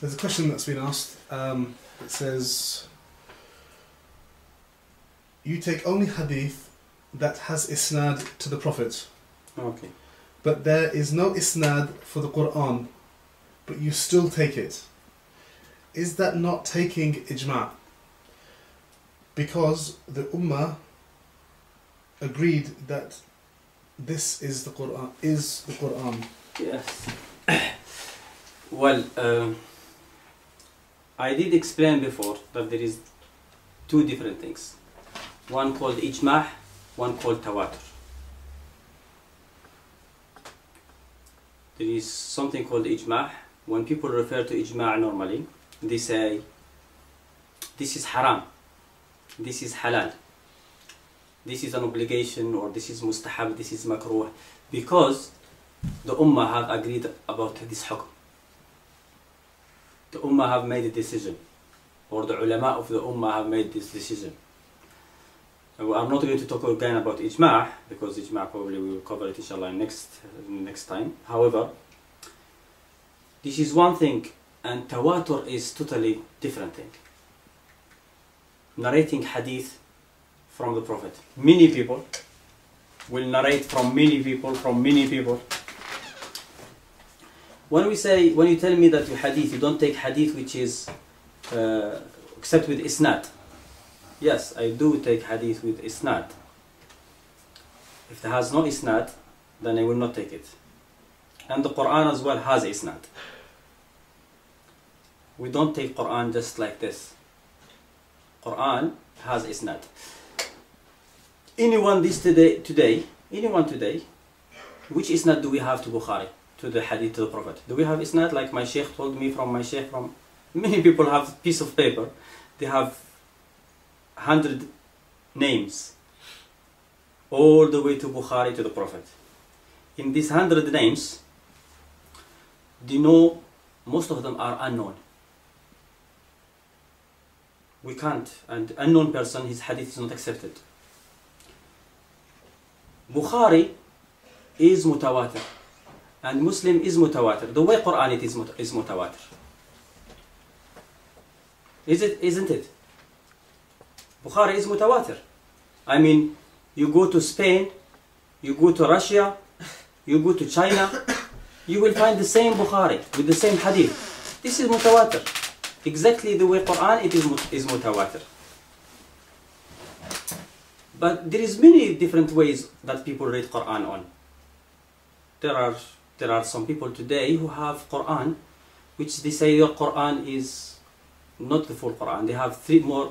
There's a question that's been asked. Um, it says, "You take only hadith that has isnad to the Prophet, Okay. but there is no isnad for the Quran, but you still take it. Is that not taking ijma? Because the ummah agreed that this is the Quran. Is the Quran? Yes. well, um, I did explain before that there is two different things. One called ijma', one called tawatur. There is something called ijma'. When people refer to ijma' normally, they say this is haram, this is halal, this is an obligation, or this is mustahab, this is makruh, because the Ummah have agreed about this hukm. The Ummah have made a decision, or the ulama of the Ummah have made this decision. I'm not going to talk again about ijma' because ijma' probably we will cover it inshallah next next time. However, this is one thing, and tawatur is totally different thing. Narrating hadith from the Prophet. Many people will narrate from many people, from many people. When we say, when you tell me that you hadith, you don't take hadith which is uh, except with isnad. Yes, I do take hadith with isnad. If it has no isnad, then I will not take it. And the Quran as well has isnad. We don't take Quran just like this. Quran has isnad. Anyone this today, today, anyone today, which isnad do we have to Bukhari, to the hadith to the Prophet? Do we have isnad like my sheikh told me from my sheikh from many people have piece of paper, they have hundred names all the way to Bukhari to the Prophet. In these hundred names, you know most of them are unknown? We can't, and unknown person, his hadith is not accepted. Bukhari is mutawatir, and Muslim is mutawatir. The way Quran it is, mut- is mutawatir. Is it? Isn't it? Bukhari is mutawatir. I mean, you go to Spain, you go to Russia, you go to China, you will find the same Bukhari with the same hadith. This is mutawatir. Exactly the way Quran it is, is mutawatir. But there is many different ways that people read Quran on. There are there are some people today who have Quran, which they say your Quran is not the full Quran. They have three more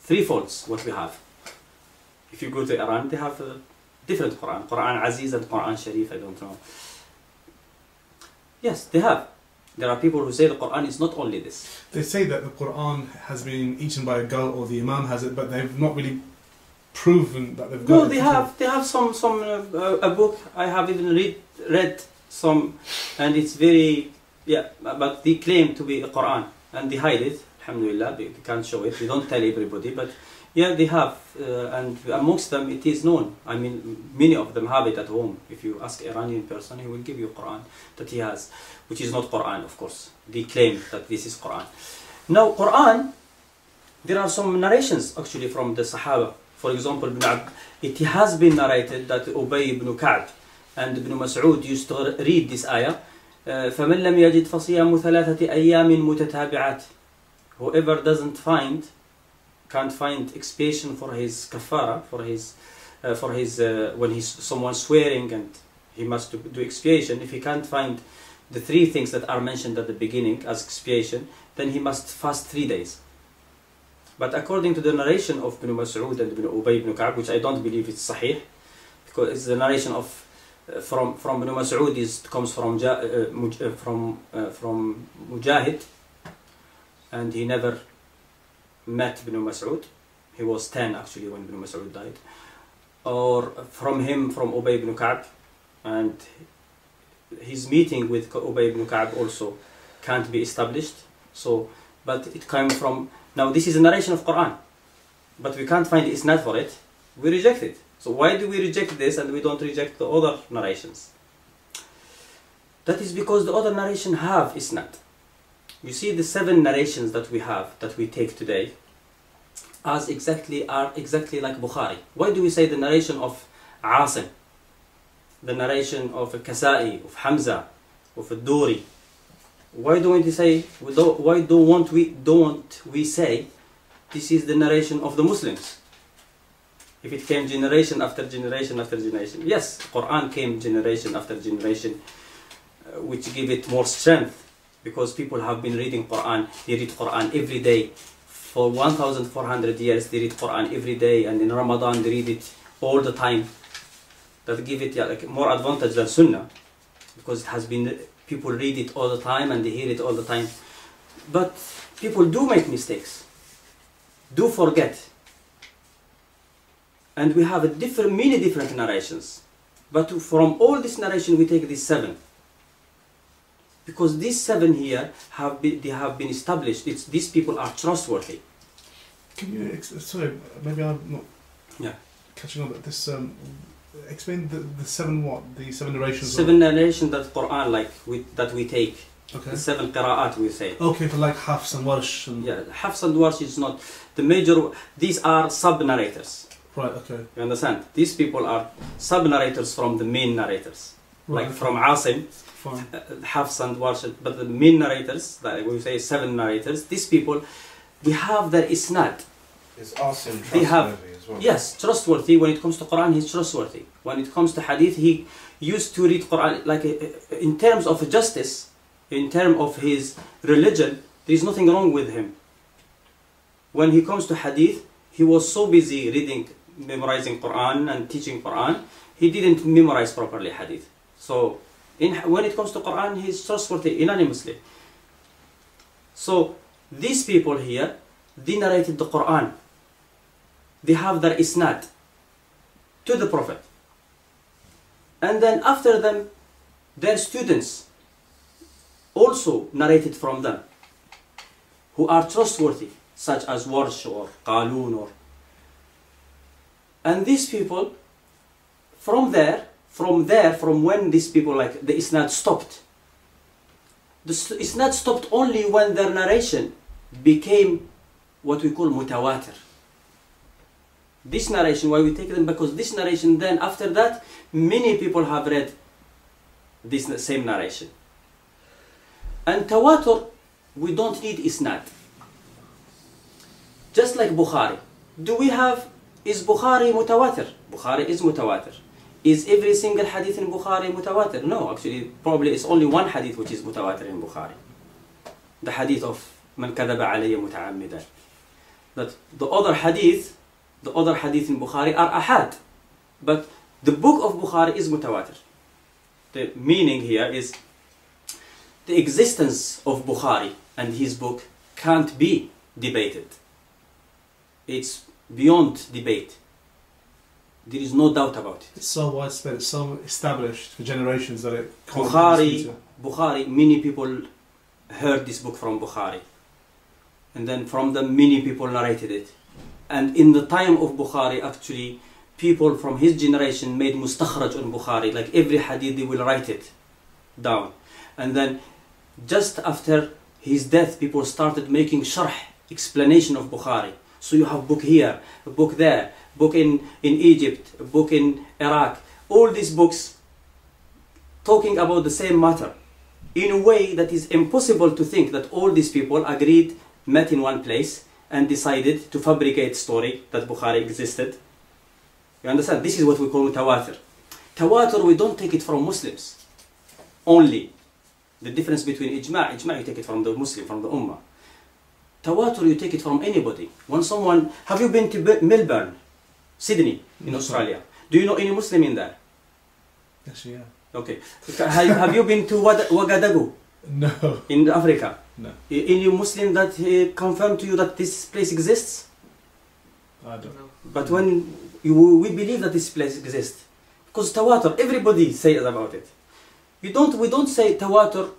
three folds what we have. If you go to Iran, they have a different Quran, Quran Aziz and Quran Sharif. I don't know. Yes, they have. There are people who say the Quran is not only this. They say that the Quran has been eaten by a gull or the Imam has it, but they've not really proven that they've got No, they have they have some some uh, a book. I have even read read some, and it's very yeah. But they claim to be a Quran, and they hide it. Alhamdulillah, they, they can't show it. They don't tell everybody, but yeah, they have, uh, and amongst them it is known. I mean, many of them have it at home. If you ask Iranian person, he will give you Quran that he has, which is not Quran, of course. They claim that this is Quran. Now, Quran, there are some narrations actually from the Sahaba. For example, Ibn Ab- it has been narrated that Ubay ibn Ka'b and Ibn Mas'ud used to read this ayah. uh, فمن لم يجد فصيام ثلاثة أيام متتابعات. Whoever doesn't find, can't find expiation for his kafara, for his, uh, for his uh, when he's someone swearing and he must do, do expiation. If he can't find the three things that are mentioned at the beginning as expiation, then he must fast three days. But according to the narration of Ibn Mas'ud and Ibn Ubay ibn Ka'b, which I don't believe it's sahih, because it's the narration of uh, from from Ibn Mas'ud is comes from uh, uh, from uh, from Mujahid, and he never met Ibn Mas'ud. He was ten actually when Ibn Mas'ud died, or from him from Ubay ibn Ka'b, and his meeting with Ubay ibn Ka'b also can't be established. So, but it came from now. This is a narration of Quran, but we can't find isnad for it. We reject it. So why do we reject this and we don't reject the other narrations? That is because the other narration have isnad. You see the seven narrations that we have, that we take today, as exactly are exactly like Bukhari. Why do we say the narration of Asim, the narration of Kasai, of Hamza, of a Duri? Why don't we say? don't- Why don't we don't we say this is the narration of the Muslims? If it came generation after generation after generation, yes, Quran came generation after generation, uh, which give it more strength because people have been reading Quran. They read Quran every day for 1,400 years. They read Quran every day, and in Ramadan they read it all the time. That give it yeah, like more advantage than Sunnah because it has been people read it all the time and they hear it all the time. But people do make mistakes, do forget, and we have a different, many different narrations. But from all this narration, we take these seven because these seven here have been, they have been established. It's, these people are trustworthy. Can you, sorry, maybe I'm not Yeah. catching on, but this, um, explain the, the seven what? The seven narrations? Seven narrations that Quran like we, that we take. Okay. The seven qira'at we say. Okay, for like Hafs and Warsh and. Yeah, Hafs and Warsh is not the major. These are sub narrators. Right, okay. You understand? These people are sub narrators from the main narrators. Right, Like okay. from Asim, Fine. uh, Hafs and Warsh, but the main narrators, like we say seven narrators, these people, we have their isnad. Is Asim They have- trustworthy? Yes, trustworthy. When it comes to Quran, he's trustworthy. When it comes to Hadith, he used to read Quran like in terms of justice, in terms of his religion. There is nothing wrong with him. When he comes to Hadith, he was so busy reading, memorizing Quran and teaching Quran, he didn't memorize properly Hadith. So, in, when it comes to Quran, he's trustworthy unanimously. So, these people here, they narrated the Quran they have their isnad to the Prophet. And then after them, their students also narrated from them, who are trustworthy, such as Warsh or Qalun or. And these people, from there, from there, from when these people like the isnad stopped, the isnad stopped only when their narration became what we call mutawatir this narration why we take them because this narration then after that many people have read this same narration. And tawatur we don't need isnad just like bukhari. Do we have is bukhari mutawatir? Bukhari is mutawatir. Is every single hadith in bukhari mutawatir? No actually probably it's only one hadith which is mutawatir in bukhari. The hadith of man kadaba alayya muta'ammidan. That the other hadith the other hadith in Bukhari are ahad. But the book of Bukhari is mutawatir. The meaning here is the existence of Bukhari and his book can't be debated. It's beyond debate. There is no doubt about it. It's so widespread, it's so established for generations that it can't Bukhari. Bukhari, many people heard this book from Bukhari. And then from them, many people narrated it. And in the time of Bukhari, actually, people from his generation made mustakhraj on Bukhari. Like every hadith, they will write it down. And then just after his death, people started making sharh, explanation of Bukhari. So you have book here, a book there, book in, in Egypt, a book in Iraq. All these books talking about the same matter in a way that is impossible to think that all these people agreed, met in one place, and decided to fabricate story that Bukhari existed. You understand? This is what we call tawatur. Tawatur, we don't take it from Muslims only. The difference between ijma', ijma' you take it from the Muslim, from the Ummah. Tawatur, you take it from anybody. When someone, have you been to Melbourne, Sydney, in No. Australia? Do you know any Muslim in there? Actually, yeah. Okay. Have have you been to Wad- Ouagadougou No, in Africa? no, Any Muslim that he confirmed to you that this place exists? I don't. know. But when you, we believe that this place exists, because tawatur, everybody says about it. You don't, we don't say tawatur.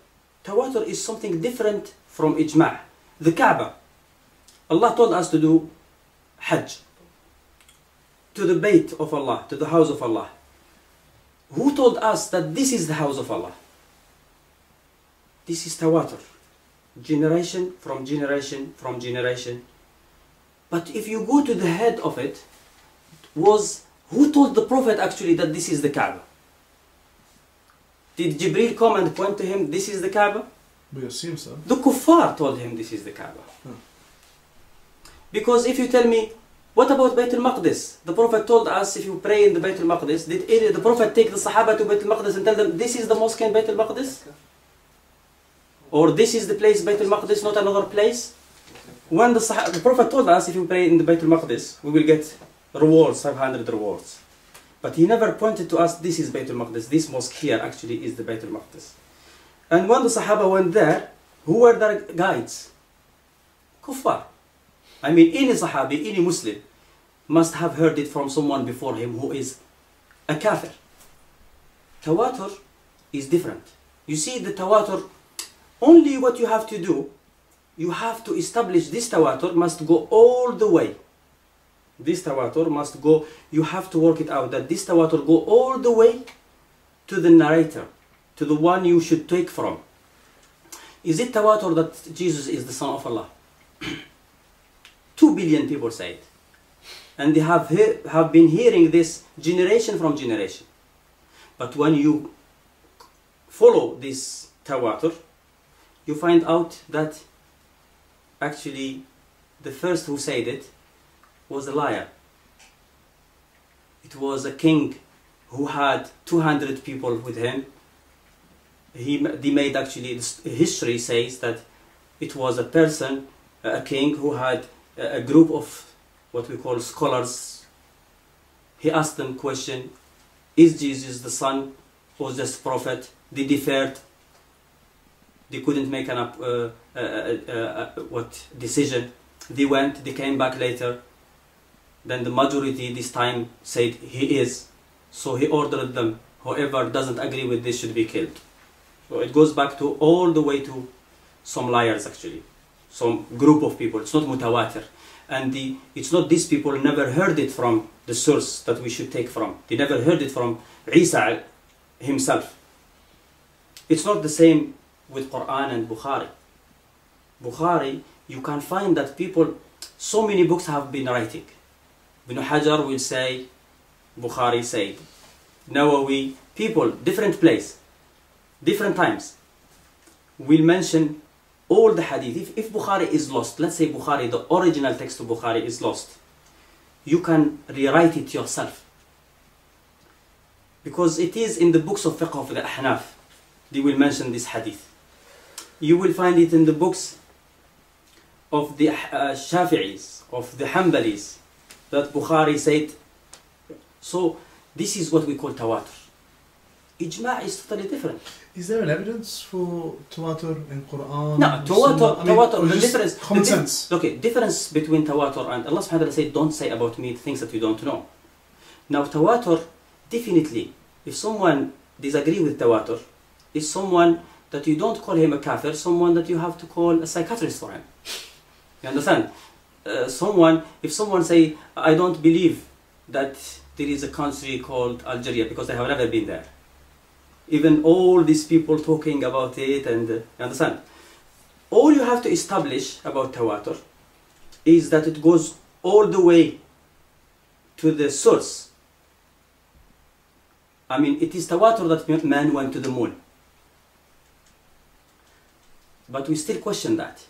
Tawatur is something different from ijma'. The Kaaba. Allah told us to do Hajj. To the Bayt of Allah, to the house of Allah. Who told us that this is the house of Allah? This is tawatur. generation from generation from generation. But if you go to the head of it, was who told the Prophet actually that this is the Kaaba? Did Jibril come and point to him, this is the Kaaba? We assume so. The kuffar told him this is the Kaaba. Hmm. Because if you tell me, what about Bayt al-Maqdis? The Prophet told us if you pray in the Bayt al-Maqdis, did the Prophet take the Sahaba to Bayt al-Maqdis and tell them, this is the mosque in Bayt al-Maqdis? Or this is the place Bayt al-Maqdis, not another place? When the, the Prophet told us if we pray in the Bayt al-Maqdis, we will get rewards, 500 rewards. But he never pointed to us, this is Bayt al-Maqdis, this mosque here actually is the Bayt al-Maqdis. And when the Sahaba went there, who were their guides? Kuffar. I mean, any Sahabi, any Muslim must have heard it from someone before him who is a kafir. Tawatur is different. You see, the tawatur, only what you have to do, you have to establish this tawatur must go all the way. This tawatur must go, you have to work it out that this tawatur go all the way to the narrator, to the one you should take from. Is it tawatur that Jesus is the Son of Allah? Two billion people say it. And they have, have been hearing this generation from generation. But when you follow this tawatur, you find out that actually the first who said it was a liar. It was a king who had 200 people with him. He, they made actually, history says that it was a person, a king who had a group of what we call scholars. He asked them question, is Jesus the son or just prophet? They differed. They couldn't make an up, uh, uh, uh, uh, uh, what decision. They went. They came back later. Then the majority this time said he is. So he ordered them. Whoever doesn't agree with this should be killed. So it goes back to all the way to some liars actually, some group of people. It's not mutawatir, and the it's not these people never heard it from the source that we should take from. They never heard it from Isa himself. It's not the same with Quran and Bukhari. Bukhari, you can find that people, so many books have been writing. Ibn Hajar will say, Bukhari said. Nawawi, people, different place, different times, will mention all the hadith. If, if Bukhari is lost, let's say Bukhari, the original text of Bukhari is lost, you can rewrite it yourself. Because it is in the books of fiqh of the Ahnaf, they will mention this hadith. You will find it in the books of the uh, Shafi'is, of the Hanbalis, that Bukhari said. So this is what we call tawatur. Ijma' is totally different. Is there an evidence for tawatur in Quran? No, tawatur, I mean, tawatur, the difference. Common the sense. Okay, difference between tawatur and Allah subhanahu wa ta'ala said, don't say about me things that you don't know. Now, tawatur, definitely, if someone disagree with tawatur, is someone that you don't call him a kafir, someone that you have to call a psychiatrist for him. You understand? Uh, someone, if someone say, I don't believe that there is a country called Algeria because I have never been there. Even all these people talking about it and uh, you understand? All you have to establish about tawatur is that it goes all the way to the source. I mean, it is tawatur that man went to the moon. But we still question that.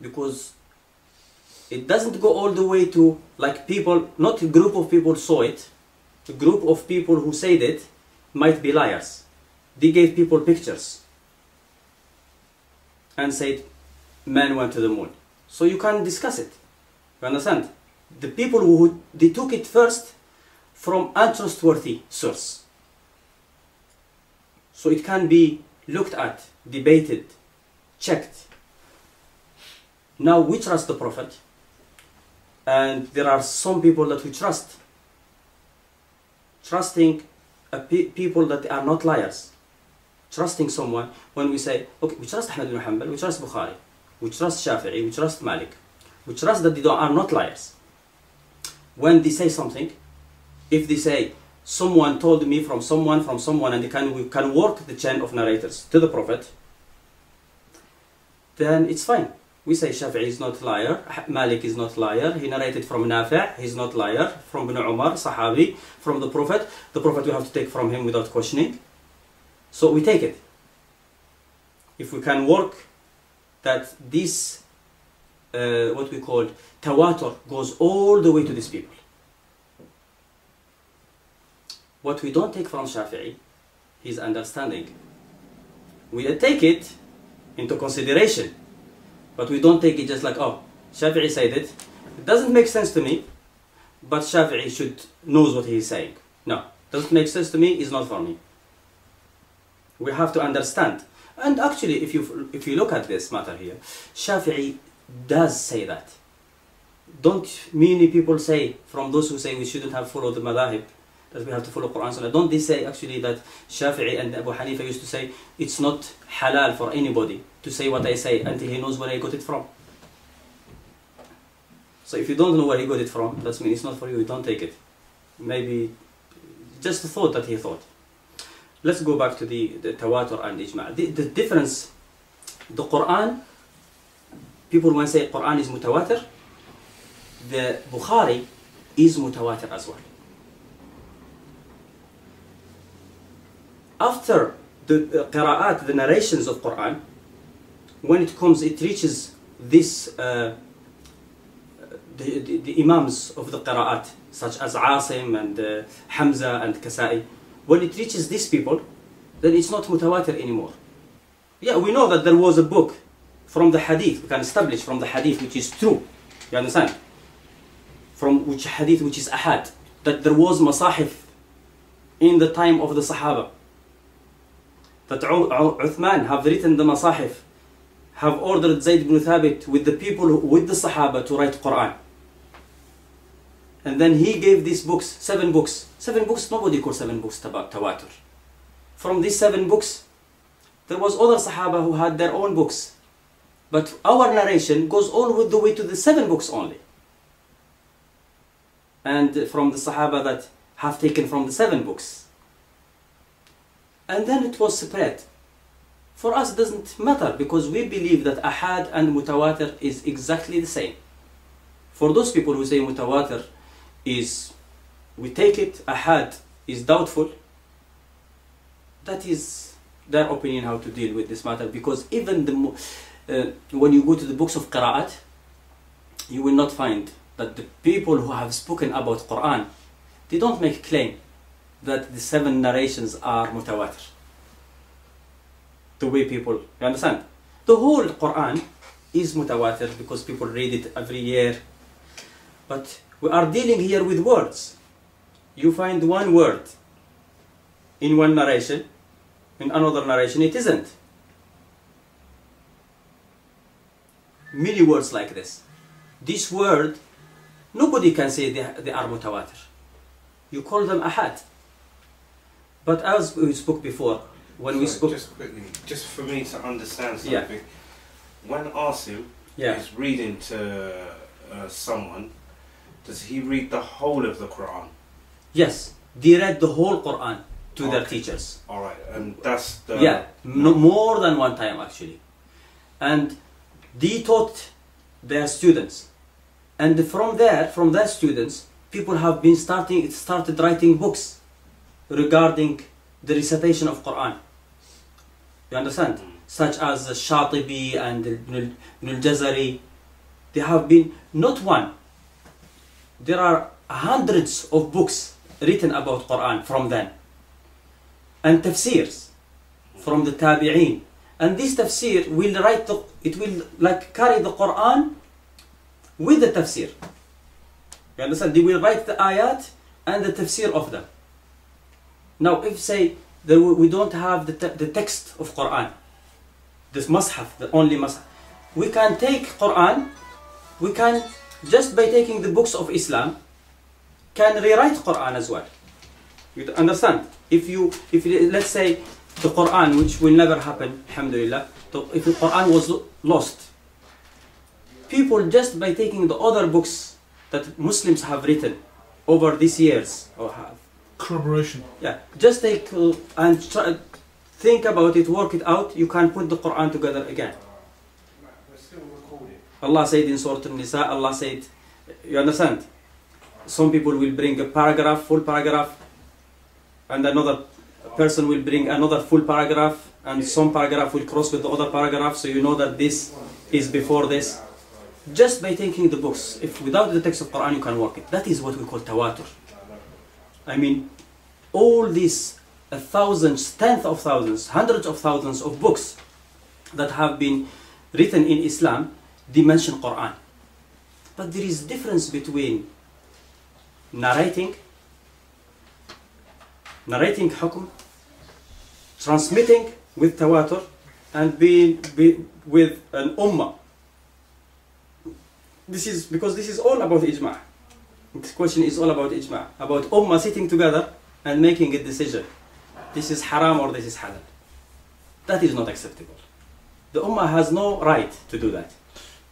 Because it doesn't go all the way to, like people, not a group of people saw it, a group of people who said it might be liars. They gave people pictures and said, man went to the moon. So you can discuss it. You understand? The people who they took it first from untrustworthy source. So it can be looked at, debated, checked. Now we trust the Prophet, and there are some people that we trust. Trusting a pe- people that are not liars. Trusting someone when we say, okay, we trust Ahmad ibn Hanbal, we trust Bukhari, we trust Shafi'i, we trust Malik, we trust that they are not liars. When they say something, if they say, someone told me from someone from someone and can, we can work the chain of narrators to the Prophet, then it's fine. We say Shafi'i is not liar, Malik is not liar, he narrated from Nafi', he's not liar, from Ibn Umar, Sahabi, from the Prophet. The Prophet we have to take from him without questioning. So we take it. If we can work that this, uh, what we call tawatur, goes all the way to these people. What we don't take from Shafi'i, his understanding. We take it into consideration, but we don't take it just like, oh, Shafi'i said it. It doesn't make sense to me, but Shafi'i should knows what he is saying. No, doesn't make sense to me. It's not for me. We have to understand. And actually, if you if you look at this matter here, Shafi'i does say that. Don't many people say from those who say we shouldn't have followed the madahib that we have to follow Quran Sunnah? Don't they say actually that Shafi'i and Abu Hanifa used to say it's not halal for anybody to say what I say until he knows where I got it from. So if you don't know where he got it from, that means it's not for you. Don't take it. Maybe just a thought that he thought. Let's go back to the, the tawatur and ijma'. The, the difference, the Quran, people when say Quran is mutawatir, the Bukhari is mutawatir as well. After the uh, qira'at, the narrations of Quran, when it comes, it reaches this, uh, the, the, the imams of the qira'at, such as Asim and uh, Hamza and Kasai, when it reaches these people, then it's not mutawatir anymore. Yeah, we know that there was a book from the hadith, we can establish from the hadith which is true. You understand? From which hadith which is ahad, that there was masahif in the time of the Sahaba. That Uthman have written the masahif, have ordered Zayd ibn Thabit with the people, who, with the Sahaba to write Quran. And then he gave these books, seven books. Seven books, nobody calls seven books tawatur. From these seven books, there was other Sahaba who had their own books. But our narration goes all with the way to the seven books only. And from the Sahaba that have taken from the seven books. And then it was spread. For us it doesn't matter because we believe that ahad and mutawatir is exactly the same. For those people who say mutawatir is we take it, ahad is doubtful, that is their opinion how to deal with this matter because even the uh, when you go to the books of qira'at you will not find that the people who have spoken about Quran they don't make claim that the seven narrations are mutawatir the way people you understand? The whole Quran is mutawatir because people read it every year. But we are dealing here with words. You find one word in one narration in another narration it isn't. Many words like this. This word nobody can say they, they are mutawatir. You call them ahad but as we spoke before when we spoke Just quickly, just for me to understand something. Yeah. When Asim yeah. is reading to uh, someone, does he read the whole of the Quran? yes they read the whole quran to their teachers. All right, and that's the yeah no, more than one time actually. And they taught their students. And from there from their students people have been starting started writing books regarding the recitation of quran. You understand? Mm. Such as Shatibi and Ibn Ibn al-Jazari. They have been not one. There are hundreds of books written about quran from them. And tafsirs from the tabi'een and this tafsir will write the, it will like carry the quran with the tafsir. You understand? They will write the ayat and the tafsir of them now if say that we don't have the, te- the text of quran this mushaf the only mushaf we can take quran we can just by taking the books of islam can rewrite quran as well. You understand? If you if let's say the quran which will never happen alhamdulillah if the quran was lost people just by taking the other books that muslims have written over these years or have Corroboration. yeah just take uh, and try, think about it work it out you can put the quran together again Allah said in Surah An-Nisa, Allah said, you understand? Some people will bring a paragraph, full paragraph, and another person will bring another full paragraph, and some paragraph will cross with the other paragraph, so you know that this is before this. Just by taking the books, if without the text of Quran you can work it. That is what we call tawatur. I mean, all these thousands, tenth of thousands, hundreds of thousands of books that have been written in Islam, they mention Quran. But there is difference between narrating, narrating hukum, transmitting with tawatur, and being be, with an ummah. This is because this is all about ijma'. This question is all about ijma', about ummah sitting together and making a decision. This is haram or this is halal. That is not acceptable. The ummah has no right to do that.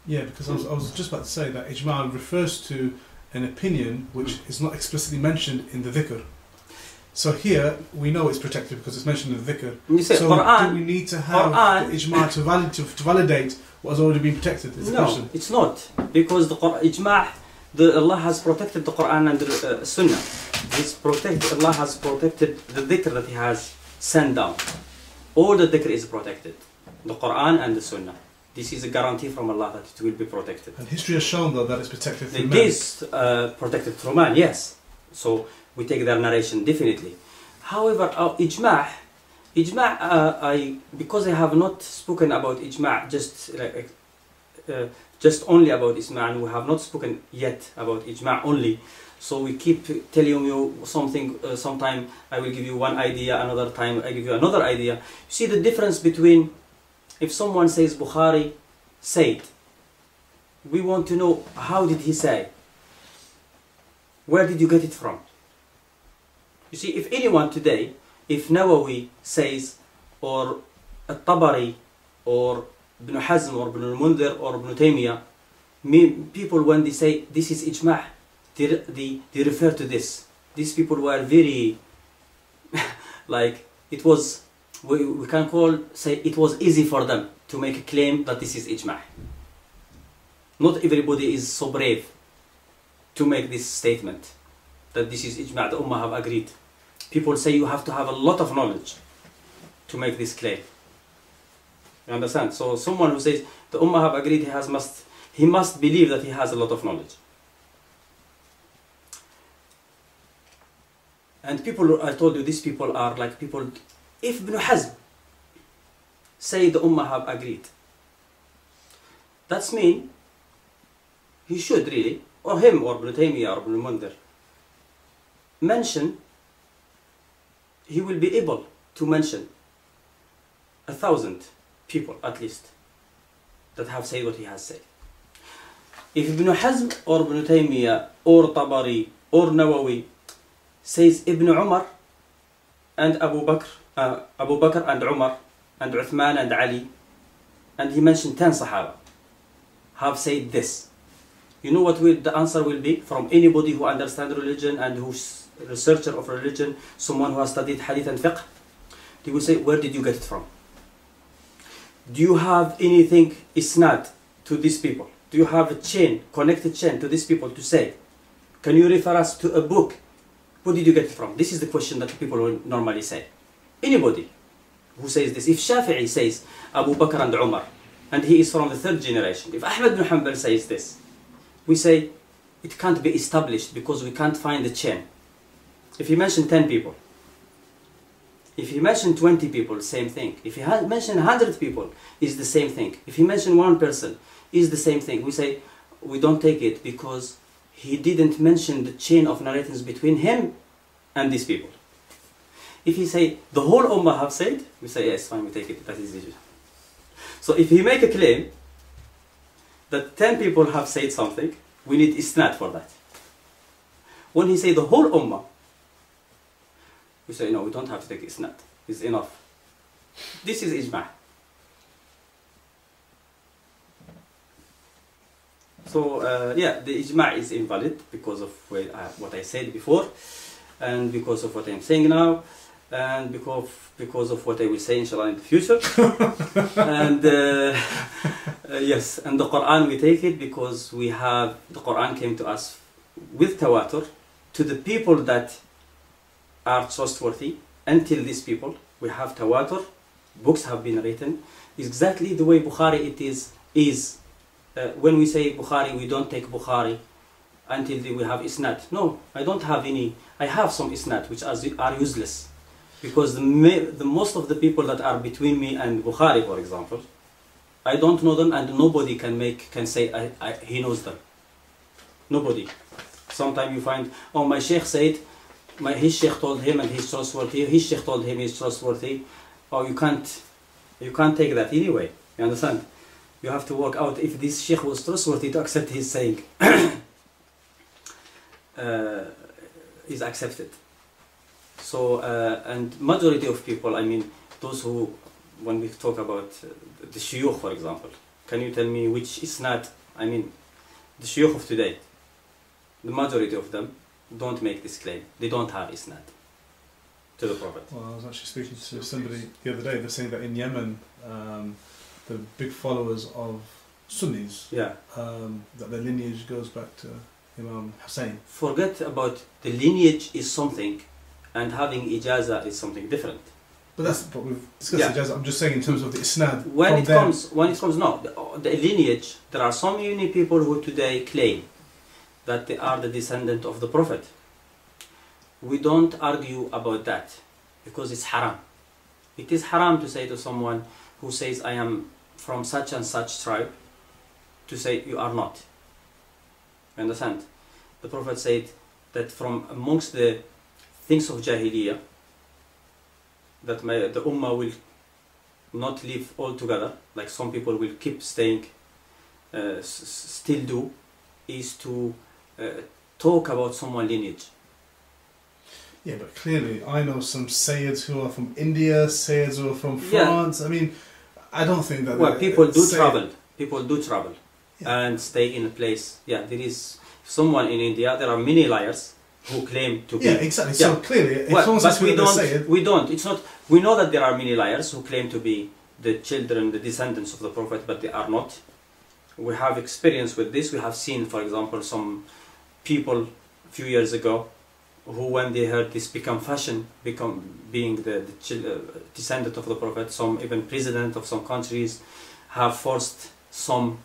Yeah, because I was, I was just about to say that ijma refers to an opinion which is not explicitly mentioned in the dhikr. So here we know it's protected because it's mentioned in the dhikr. You say so Quran, do we need to have Quran- the ijma to, valid, to, to validate what has already been protected? The No, question. it's not because the Qur- ijma' the Allah has protected the Quran and the uh, Sunnah. He's protected. Allah has protected the dhikr that He has sent down. All the dhikr is protected. The Quran and the Sunnah. This is a guarantee from Allah that it will be protected. And history has shown that it's protected through It men. is uh, protected through man, yes. So we take their narration definitely. However, uh, ijma', ijma' uh, I because I have not spoken about ijma' just like uh, just only about ijma' and we have not spoken yet about ijma' only. So we keep telling you something. Uh, sometime I will give you one idea, another time I give you another idea. You see the difference between if someone says Bukhari said, we want to know how did he say? Where did you get it from? You see, if anyone today, if Nawawi says, or At-Tabari, or Ibn Hazm, or Ibn al-Mundhir, or Ibn Taymiyyah, people when they say this is ijma', they, they, they refer to this. These people were very, like, it was, we, we can call, say, it was easy for them to make a claim that this is ijma'. Not everybody is so brave to make this statement that this is ijma' the ummah have agreed. People say you have to have a lot of knowledge to make this claim. You understand? So someone who says the ummah have agreed, he has must he must believe that he has a lot of knowledge. And people, I told you, these people are like people. If Ibn Hazm say the ummah have agreed, that's mean he should really, or him, or Ibn Taymiyyah, or Ibn Mundhir, mention, he will be able to mention a thousand people at least that have said what he has said. If Ibn Hazm or Ibn Taymiyyah or Tabari or Nawawi says Ibn Umar and Abu Bakr, uh, Abu Bakr and Umar and Uthman and Ali, and he mentioned 10 Sahaba have said this. You know what will, the answer will be from anybody who understands religion and who's researcher of religion, someone who has studied hadith and fiqh. They will say, where did you get it from? Do you have anything isnad to these people? Do you have a chain, connected chain to these people to say? Can you refer us to a book? Where did you get it from? This is the question that people will normally say. Anybody who says this, if Shafi'i says Abu Bakr and Umar, and he is from the third generation, if Ahmad bin Hanbal says this, we say it can't be established because we can't find the chain. If he mentioned 10 people, if he mentioned 20 people, same thing. If he had mentioned 100 people, is the same thing. If he mentioned one person, is the same thing. We say we don't take it because he didn't mention the chain of narrations between him and these people. If he say the whole ummah have said, we say yes, fine, we take it. That is easy. So if he make a claim that 10 people have said something, we need isnad for that. When he say the whole ummah, we say no, we don't have to take isnad. It's not. It's enough. This is ijma'. So uh, yeah, the ijma' is invalid because of what I, what I said before, and because of what I'm saying now, and because because of what I will say inshallah in the future, and uh, Uh, yes, and the Quran we take it because we have the Quran came to us with tawatur to the people that are trustworthy. Until these people, we have tawatur. Books have been written exactly the way Bukhari it is is. Uh, when we say Bukhari, we don't take Bukhari until we have isnad. No, I don't have any. I have some isnad which are, are useless because the, the most of the people that are between me and Bukhari, for example, I don't know them, and nobody can make can say I, I, he knows them. Nobody. Sometimes you find, oh, my sheikh said, my his sheikh told him, and he's trustworthy. His sheikh told him he's trustworthy. Oh, you can't, you can't take that anyway. You understand? You have to work out if this sheikh was trustworthy to accept his saying. uh, is accepted. So, uh, and majority of people, I mean, those who, when we talk about uh, the shuyukh, for example, can you tell me which is not, I mean, the shuyukh of today, the majority of them don't make this claim. They don't have isnad to the Prophet. Well, I was actually speaking to somebody the other day. They're saying that in Yemen, um, the big followers of Sunnis, Yeah. um, that their lineage goes back to Imam Hussein. Forget about the lineage is something, and having ijaza is something different. But that's what we've discussed. Yeah. Ijaz. I'm just saying in terms of the isnad. When it them. comes, when it comes, no, the, the lineage. There are so many people who today claim that they are the descendant of the Prophet. We don't argue about that because it's haram. It is haram to say to someone who says, "I am from such and such tribe," to say you are not. You understand? The Prophet said that from amongst the things of Jahiliyyah, that my, the Ummah will not live altogether, like some people will keep staying, uh, still do, is to uh, talk about someone lineage. Yeah, but clearly, I know some Sayyids who are from India, Sayyids who are from Yeah. France. I mean, I don't think that. Well, people do Sayyid- travel. People do travel Yeah. and stay in a place. Yeah, there is someone in India. There are many liars who claim to be. Yeah, exactly. So clearly, Well, but we don't. Sayyid, We don't. It's not. We know that there are many liars who claim to be the children, the descendants of the Prophet, but they are not. We have experience with this. We have seen, for example, some people a few years ago who, when they heard this become fashion, become being the, the uh, descendant of the Prophet, some even president of some countries have forced some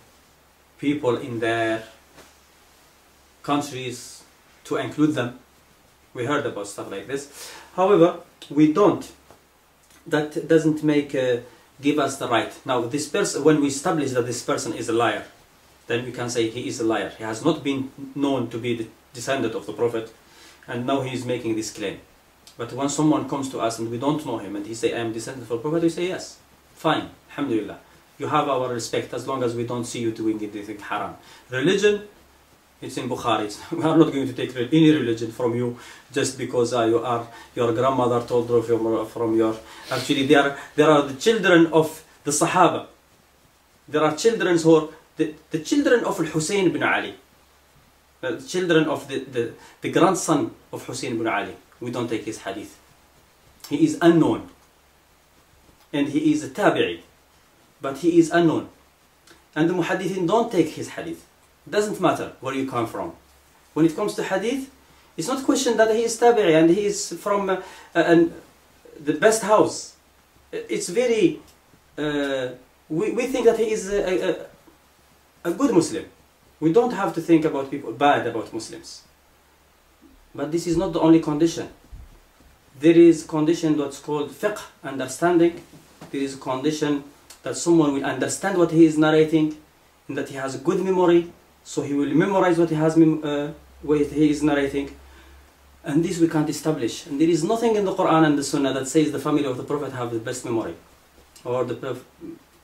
people in their countries to include them. We heard about stuff like this. However, we don't. That doesn't make uh, give us the right. Now, this person, when we establish that this person is a liar, then we can say he is a liar. He has not been known to be the descendant of the Prophet, and now he is making this claim. But when someone comes to us and we don't know him, and he say, "I am descendant of the Prophet," we say, "Yes, fine, Alhamdulillah. You have our respect as long as we don't see you doing anything haram." Religion, it's in Bukhari. It's, we are not going to take any religion from you just because uh, you are your grandmother told you from, from your. Actually, they are there are the children of the Sahaba. There are children who are the, the children of Hussein ibn Ali. Uh, the children of the, the, the grandson of Hussein ibn Ali. We don't take his hadith. He is unknown. And he is a tabi'i. But he is unknown. And the muhaddithin don't take his hadith. It doesn't matter where you come from. When it comes to hadith, it's not a question that he is tabi'i and he is from uh, an, the best house. It's very. Uh, we, we think that he is a, a, a good Muslim. We don't have to think about people bad about Muslims. But this is not the only condition. There is condition that's called fiqh, understanding. There is condition that someone will understand what he is narrating, and that he has good memory, so he will memorize what he has uh, what he is narrating. And this we can't establish. And there is nothing in the Quran and the Sunnah that says the family of the Prophet have the best memory, or the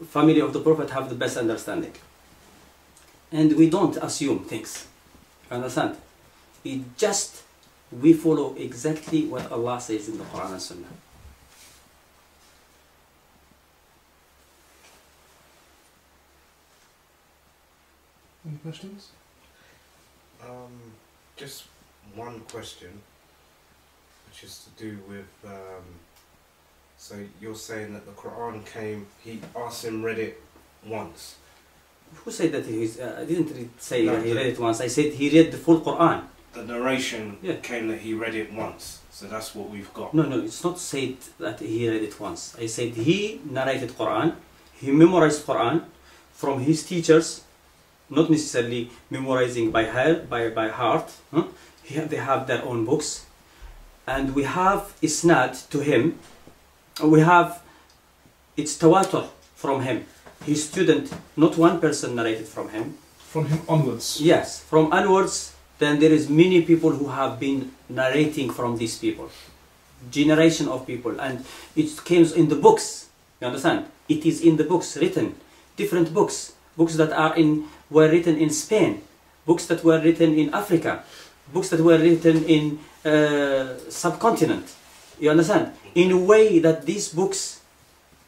family of the Prophet have the best understanding. And we don't assume things. Understand? We just we follow exactly what Allah says in the Quran and Sunnah. Any questions? Um, just one question, which is to do with. Um, so you're saying that the Quran came. He asked him read it once, Who said that he's? Uh, I didn't read, say No, that he read it once. I said he read the full Quran. The narration Yeah. came that he read it once, so that's what we've got. No, no, it's not said that he read it once. I said he narrated Quran. He memorized Quran from his teachers, not necessarily memorizing by heart, by by heart. huh? He, they have their own books, and we have isnad to him. We have it's tawatur from him. His student, not one person narrated from him. From him onwards. Yes, from onwards, then there is many people who have been narrating from these people, generation of people, and it came in the books. You understand? It is in the books written, different books, books that are in were written in Spain, books that were written in Africa, books that were written in uh, subcontinent. You understand? In a way that these books,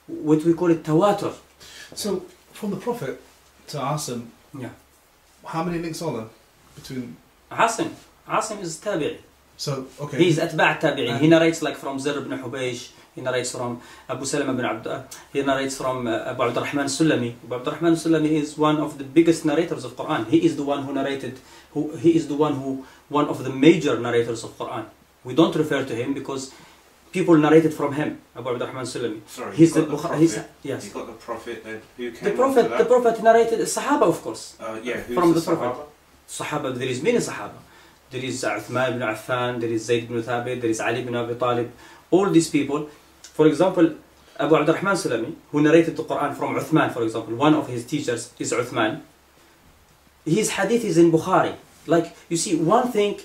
what we call it tawatur. So, from the Prophet to Asim, Yeah. how many links are there between? Asim, Asim is tabi'i. So, okay. He's atba' tabi'in. He narrates like from Zir ibn Hubaysh. He narrates from Abu Salama ibn Abd. He narrates from uh, Abu Abdurrahman Sulami. Abu Abdurrahman Sulami is one of the biggest narrators of Quran. He is the one who narrated. Who he is the one who one of the major narrators of Quran. We don't refer to him because people narrated from him. Abu Abdurrahman Sulami. Sorry, He's the the Bukhari. He's, prophet. yes. You got the prophet. Then who came The prophet. that? The prophet narrated Sahaba, of course. Uh, yeah, who's from the, the prophet. Sahaba? There is many Sahaba. There is Uthman ibn Affan, there is Zayd ibn Thabit, there is Ali ibn Abi Talib. All these people, for example, Abu Abdurrahman Sulami, who narrated the Quran from Uthman, for example, one of his teachers is Uthman. His hadith is in Bukhari. Like, you see, one thing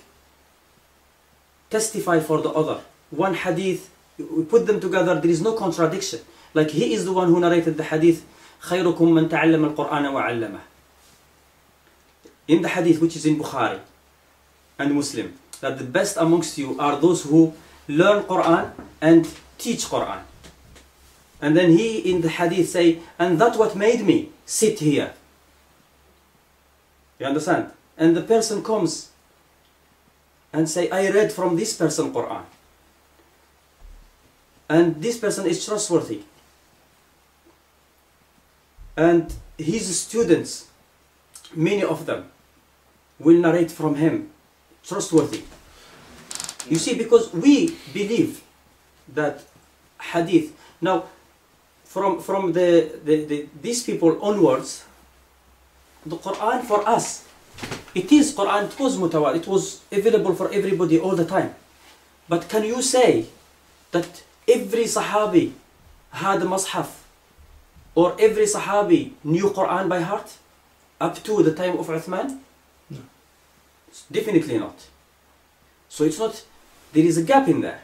testify for the other. One hadith, we put them together, there is no contradiction. Like, he is the one who narrated the hadith, خيركم من تعلم القرآن وعلمه. In the hadith which is in Bukhari, and Muslim that the best amongst you are those who learn Quran and teach Quran. And then he in the hadith say, and that's what made me sit here. You understand? And the person comes and say, I read from this person Quran. And this person is trustworthy. And his students, many of them, will narrate from him trustworthy. You see, because we believe that hadith. Now, from from the, the, the these people onwards, the Quran for us, it is Quran. It was. It was available for everybody all the time. But can you say that every Sahabi had a mushaf, or every Sahabi knew Quran by heart, up to the time of Uthman? No. Definitely not. So it's not, there is a gap in there.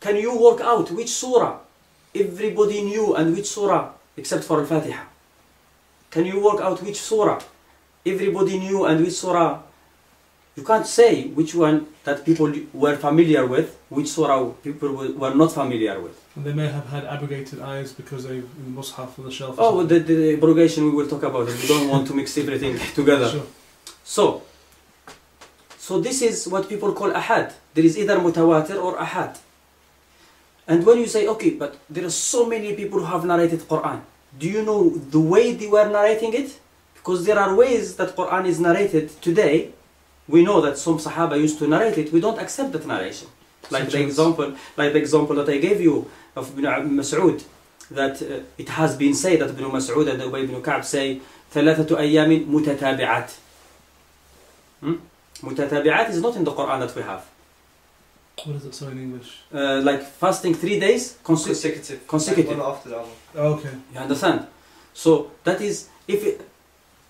Can you work out which surah everybody knew and which surah except for Al-Fatiha? Can you work out which surah everybody knew and which surah you can't say which one that people were familiar with, which surah people were not familiar with. And they may have had abrogated ayahs because they in the Mus'haf on the shelf. Oh, the, the abrogation we will talk about it. We don't want to mix everything together. Sure. So, so this is what people call ahad. There is either mutawatir or ahad. And when you say, okay, but there are so many people who have narrated Quran. Do you know the way they were narrating it? Because there are ways that Quran is narrated today We know that some Sahaba used to narrate it. We don't accept that narration. Like Such the as- example, like the example that I gave you of Ibn Mas'ud, that uh, it has been said that Ibn Mas'ud and Ubay ibn Ka'b say ثلاثة أيام متتابعات. Hmm? متتابعات is not in the Quran that we have. What is it so in English? Uh, like fasting three days conse- Consecutive. consecutive. One after the other. Oh, okay. You understand? So that is if it,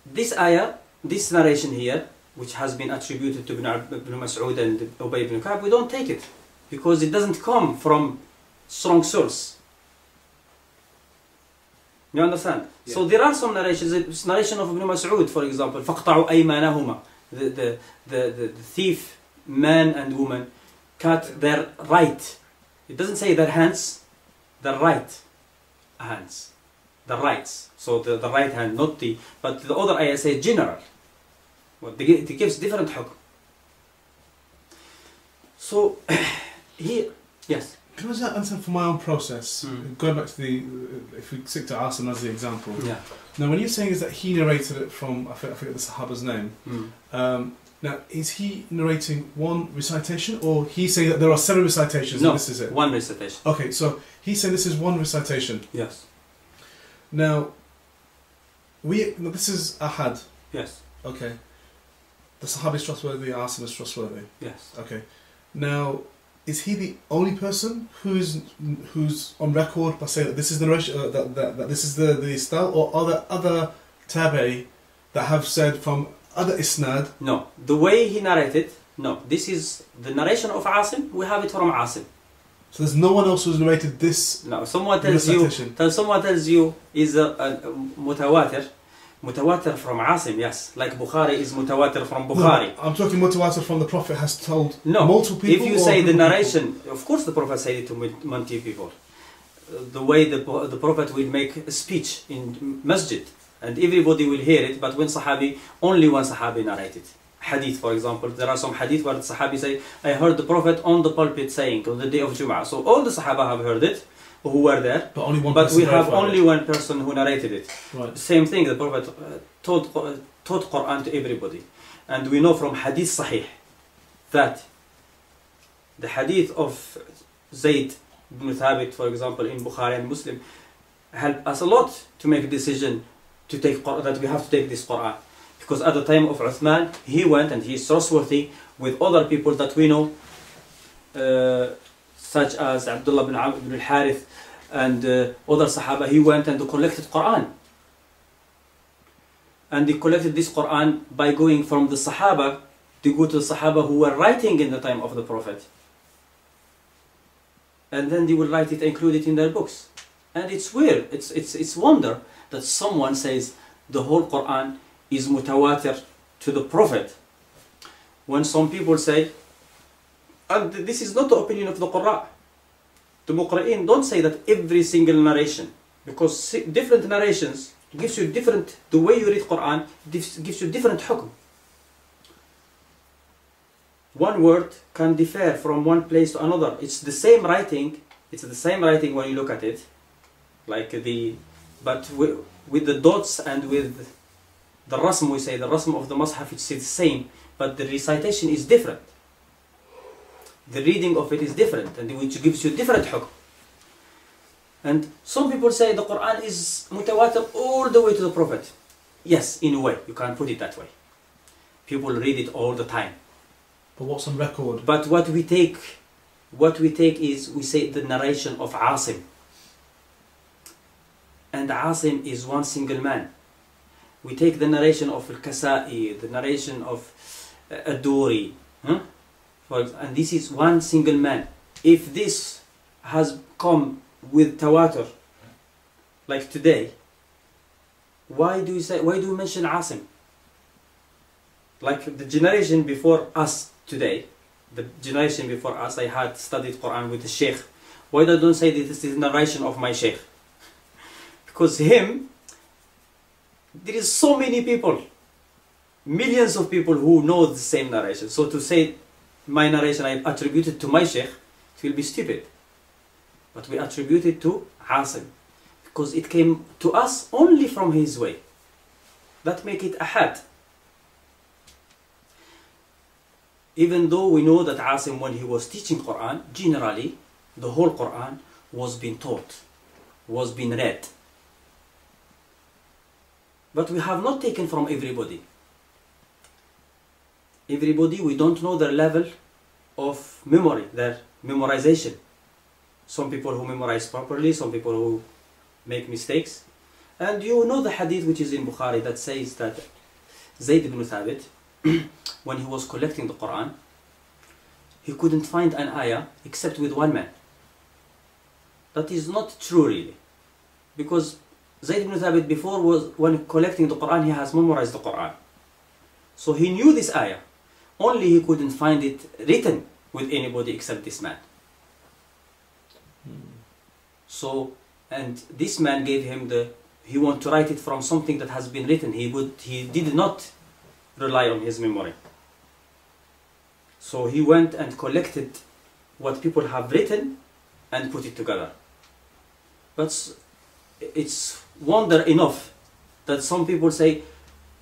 this ayah, this narration here, which has been attributed to Ibn, Ab- Ibn Mas'ud and Ubay ibn Ka'b, we don't take it because it doesn't come from strong source. You understand? So Yeah. there are some narrations. It's narration of Ibn Mas'ud, for example, فَقْطَعُوا أَيْمَانَهُمَا the, the, the, the, the thief, man and woman, cut their right. It doesn't say their hands, their right hands. The rights. So the, the right hand, not the. But the other ayah says general. Well, it gives different hukm. So, here, yes. Can I just answer for my own process? Mm. Going back to the, if we stick to Asim as the example. Yeah. Now, when you're saying is that he narrated it from, I forget, I forget the Sahaba's name. Mm. Um, now, is he narrating one recitation, or he's saying that there are seven recitations No, and this is it? One recitation. Okay, so he's saying this is one recitation. Yes. Now, we this is ahad. Yes. Okay, the Sahaba is trustworthy. Asim is trustworthy. Yes. Okay, now is he the only person who's who's on record by saying that this is the narration, uh, that, that, that this is the the style, or are there other tabi that have said from other isnad? No. The way he narrated, no. This is the narration of Asim. We have it from Asim. So there's no one else who's narrated this No. Someone tells you. Tell someone tells you is a, a, a mutawatir. Mutawatir from Asim. Yes. Like Bukhari is mutawatir from Bukhari. No, I'm talking mutawatir from the Prophet has told No. multiple people. If you say the narration, of course the Prophet said it to multi people. The way the, the Prophet will make a speech in masjid and everybody will hear it, but when Sahabi, only one Sahabi narrated. Hadith, for example, there are some hadith where the Sahabi say, I heard the Prophet on the pulpit saying on the day of Jum'ah. So all the Sahaba have heard it, who were there, but only one. but we have only one person who narrated it. it. right. Same thing, the Prophet uh, taught, uh, taught Quran to everybody. And we know from Hadith Sahih that the Hadith of Zayd ibn Thabit, for example, in Bukhari and Muslim, help us a lot to make a decision to take Qur- that we have to take this Quran. Because at the time of Uthman, he went and he is trustworthy with other people that we know, uh, such as Abdullah bin Amr ibn al-Harith and uh, other Sahaba. He went and collected Quran and he collected this Quran by going from the Sahaba to go to the Sahaba who were writing in the time of the Prophet. And then they will write it, and include it in their books. And it's weird, it's, it's, it's wonder that someone says the whole Quran is mutawatir to the Prophet. When some people say, and this is not the opinion of the Qur'an. The Muqra'in don't say that every single narration, because different narrations gives you different, the way you read Quran gives, you different hukm. One word can differ from one place to another. It's the same writing, it's the same writing when you look at it, like the, but with, with the dots and with the rasm, we say the rasm of the mushaf, it's the same, but the recitation is different. The reading of it is different, and which gives you different hukm. And some people say the Quran is mutawatir all the way to the Prophet. Yes, in a way, you can put it that way. People read it all the time. But what's on record? But what we take, what we take is we say the narration of Asim. And Asim is one single man. We take the narration of Al-Kasa'i, the narration of uh, Ad-Duri, huh? And this is one single man. If this has come with tawatur, like today, why do you say? Why do you mention Asim? Like the generation before us today, the generation before us, I had studied Quran with the Sheikh. Why they don't say this is narration of my Sheikh? Because him, there is so many people, millions of people who know the same narration. So to say my narration I attribute it to my Sheikh, it will be stupid. But we attribute it to Asim because it came to us only from his way. That make it ahad. Even though we know that Asim, when he was teaching Quran, generally the whole Quran was being taught, was being read. But we have not taken from everybody. Everybody, we don't know their level of memory, their memorization. Some people who memorize properly, some people who make mistakes. And you know the hadith which is in Bukhari that says that Zayd ibn Thabit, when he was collecting the Quran, he couldn't find an ayah except with one man. That is not true really. Because Zayd ibn Thabit before was when collecting the Quran he has memorized the Quran. So he knew this ayah. Only he couldn't find it written with anybody except this man. Hmm. So and this man gave him the he want to write it from something that has been written. He would he did not rely on his memory. So he went and collected what people have written and put it together. But it's wonder enough that some people say,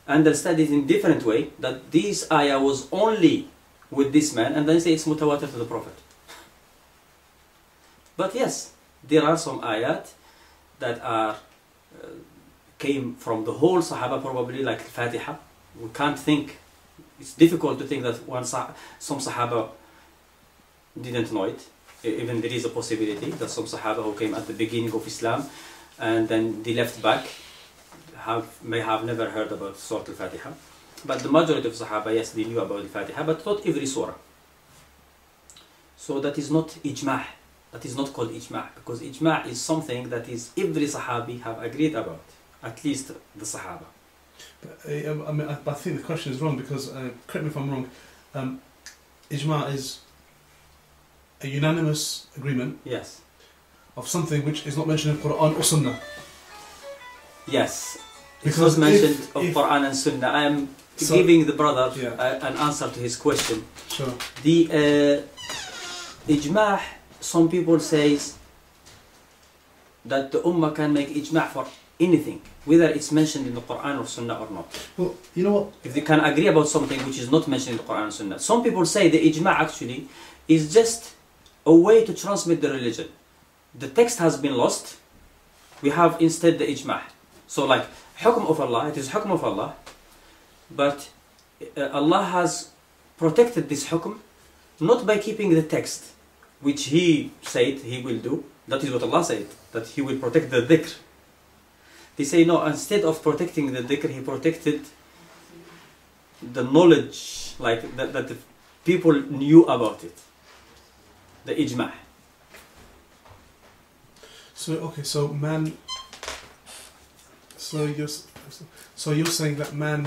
understand it in different way, that this ayah was only with this man, and then say it's mutawatir to the Prophet. But yes, there are some ayat that are uh, came from the whole Sahaba probably like Fatiha. We can't think. It's difficult to think that one sah- some Sahaba didn't know it. Even there is a possibility that some Sahaba who came at the beginning of Islam and then they left back have may have never heard about Surah Al-Fatiha. But the majority of Sahaba, yes, they knew about Al-Fatiha, but not every surah. So that is not ijma'. That is not called ijma' because ijma' is something that is every Sahabi have agreed about, at least the Sahaba. But, uh, I, mean, I, I think the question is wrong because, uh, correct me if I'm wrong, um, ijma is a unanimous agreement Yes. of something which is not mentioned in Quran or Sunnah. Yes. It Because was mentioned if- of if- Quran and Sunnah. I am So- giving the brother Yeah. uh, an answer to his question. Sure. The uh, ijma' some people says that the ummah can make ijma' for anything, whether it's mentioned in the Quran or Sunnah or not. Well, you know what? If they can agree about something which is not mentioned in the Quran and Sunnah. Some people say the ijma' actually is just a way to transmit the religion. The text has been lost. We have instead the ijma'. So like hukm of Allah, it is hukm of Allah, but uh, Allah has protected this hukm not by keeping the text, which He said He will do. That is what Allah said, that He will protect the dhikr. They say no, instead of protecting the dhikr, He protected the knowledge, like that, that the people knew about it. The ijma'. So okay, so man. So you're so you're saying that man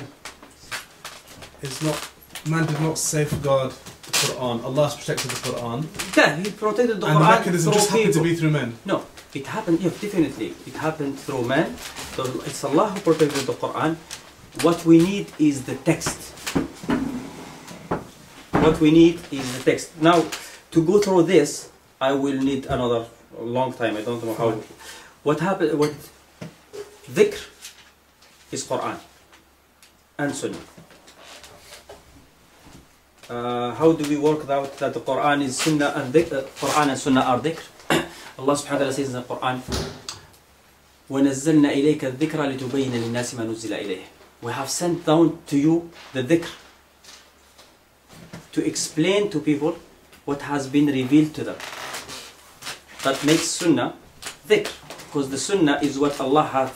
is not man did not safeguard the Quran. Allah has protected the Quran, Yeah, He protected the and the Quran mechanism just happened to be through men. No, it happened, yeah, definitely. It happened through men. So it's Allah who protected the Quran. What we need is the text. What we need is the text. Now, to go through this, I will need another long time. I don't know how. What happened? What dhikr is Quran and Sunnah. Uh, how do we work out that the Quran is Sunnah and dhikr, uh, Quran and Sunnah are dhikr? Allah subhanahu wa ta'ala says in the Quran, وَنَزَّلْنَا إِلَيْكَ الذِّكْرَ لِتُبَيِّنَ لِلنَّاسِ مَا نُزِّلَ إِلَيْهِ We have sent down to you the dhikr to explain to people what has been revealed to them. That makes sunnah dhikr because the sunnah is what Allah has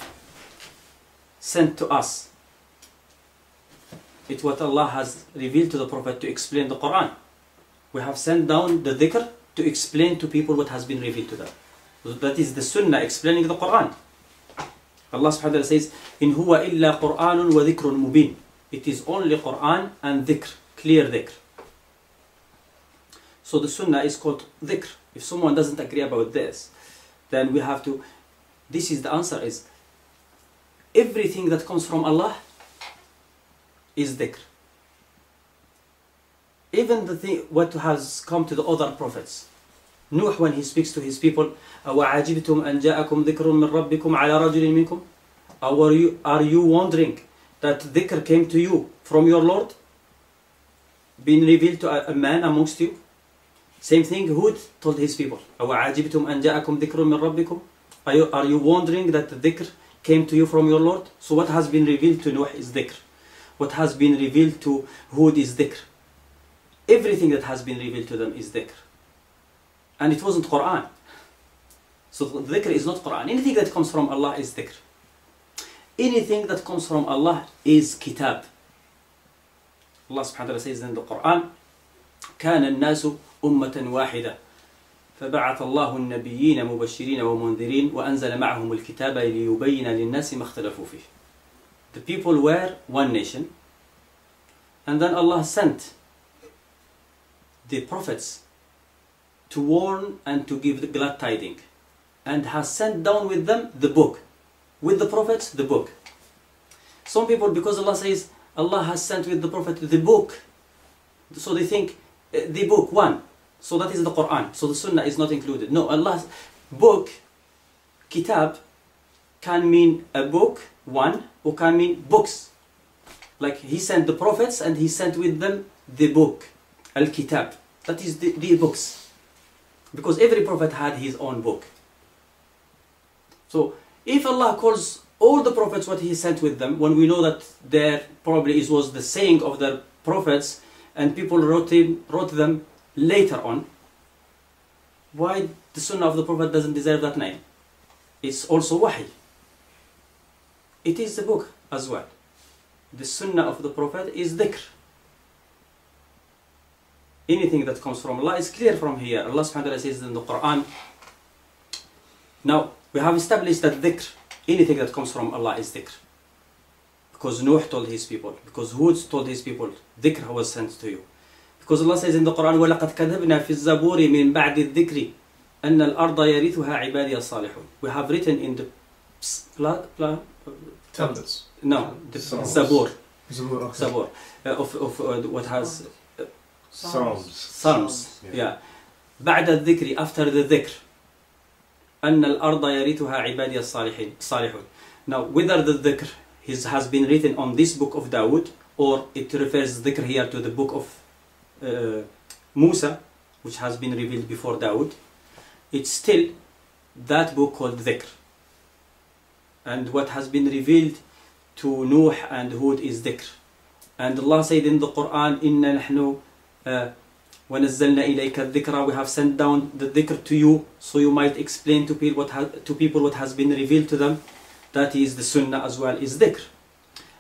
sent to us. It's what Allah has revealed to the Prophet to explain the Quran. We have sent down the dhikr to explain to people what has been revealed to them. That is the Sunnah explaining the Quran. Allah subhanahu wa ta'ala says, In huwa illa Qur'anun wa dhikrun mubin. It is only Quran and dhikr, clear dhikr. So the Sunnah is called dhikr. If someone doesn't agree about this, then we have to. This is the answer: is everything that comes from Allah is dhikr. Even the thing what has come to the other prophets. Nuh when he speaks to his people, أَوَعَجِبْتُمْ أَنْ جَاءَكُمْ ذِكْرٌ مِّن رَبِّكُمْ عَلَى رَجُلٍ مِّنكُمْ Or are you, are you wondering that dhikr came to you from your Lord? Been revealed to a, a man amongst you? Same thing Hud told his people. أَوَعَجِبْتُمْ أَنْ جَاءَكُمْ ذِكْرٌ مِّن رَبِّكُمْ are you, are you wondering that the dhikr came to you from your Lord? So what has been revealed to Nuh is dhikr. What has been revealed to Hud is dhikr. Everything that has been revealed to them is dhikr. And it wasn't Quran. So the dhikr is not Quran. Anything that comes from Allah is dhikr. Anything that comes from Allah is kitab. Allah subhanahu wa ta'ala says in the Quran, كان الناس أمة واحدة فبعث الله النبيين مبشرين ومنذرين وأنزل معهم الكتاب ليبين للناس ما اختلفوا فيه. The people were one nation and then Allah sent the prophets to warn and to give the glad tiding and has sent down with them the book with the prophets the book some people because allah says allah has sent with the prophet the book so they think uh, the book one So that is the Quran. So the Sunnah is not included. No, Allah's book, kitab, can mean a book, one, or can mean books. Like he sent the prophets and he sent with them the book, al kitab. That is the, the books. Because every prophet had his own book. So if Allah calls all the prophets what he sent with them, when we know that there probably is was the saying of the prophets and people wrote, him, wrote them later on, why the sunnah of the prophet doesn't deserve that name? It's also wahi. It is the book as well. The sunnah of the prophet is dhikr. Anything that comes from Allah is clear from here. Allah subhanahu wa ta'ala says in the Quran. Now, we have established that dhikr, anything that comes from Allah is dhikr. Because Nuh told his people, because Hud told his people, dhikr was sent to you. Because Allah says in the Quran, وَلَقَدْ كَذَبْنَا فِي الزَّبُورِ مِن بَعْدِ الذِّكْرِ أَنَّ الْأَرْضَ يَرِثُهَا عِبَادِيَ الصَّالِحُونَ We have written in the pla, pla, Tablets. no, the. Zabur, Zabur, uh, of, of uh, what has Psalms. Psalms. Yeah. بعد الذكر after the dhikr أن الأرض يرثها عبادي الصالحين الصالحون. Now whether the is, has been written on this book of Dawood or it refers dhikr here to the book of uh, Musa which has been revealed before Dawood it's still that book called dhikr and what has been revealed to Nuh and Hud is dhikr and Allah said in the Quran إن نحن uh, ونزلنا إليك الذكر we have sent down the dhikr to you so you might explain to people what, ha- to people what has been revealed to them that is the sunnah as well is dhikr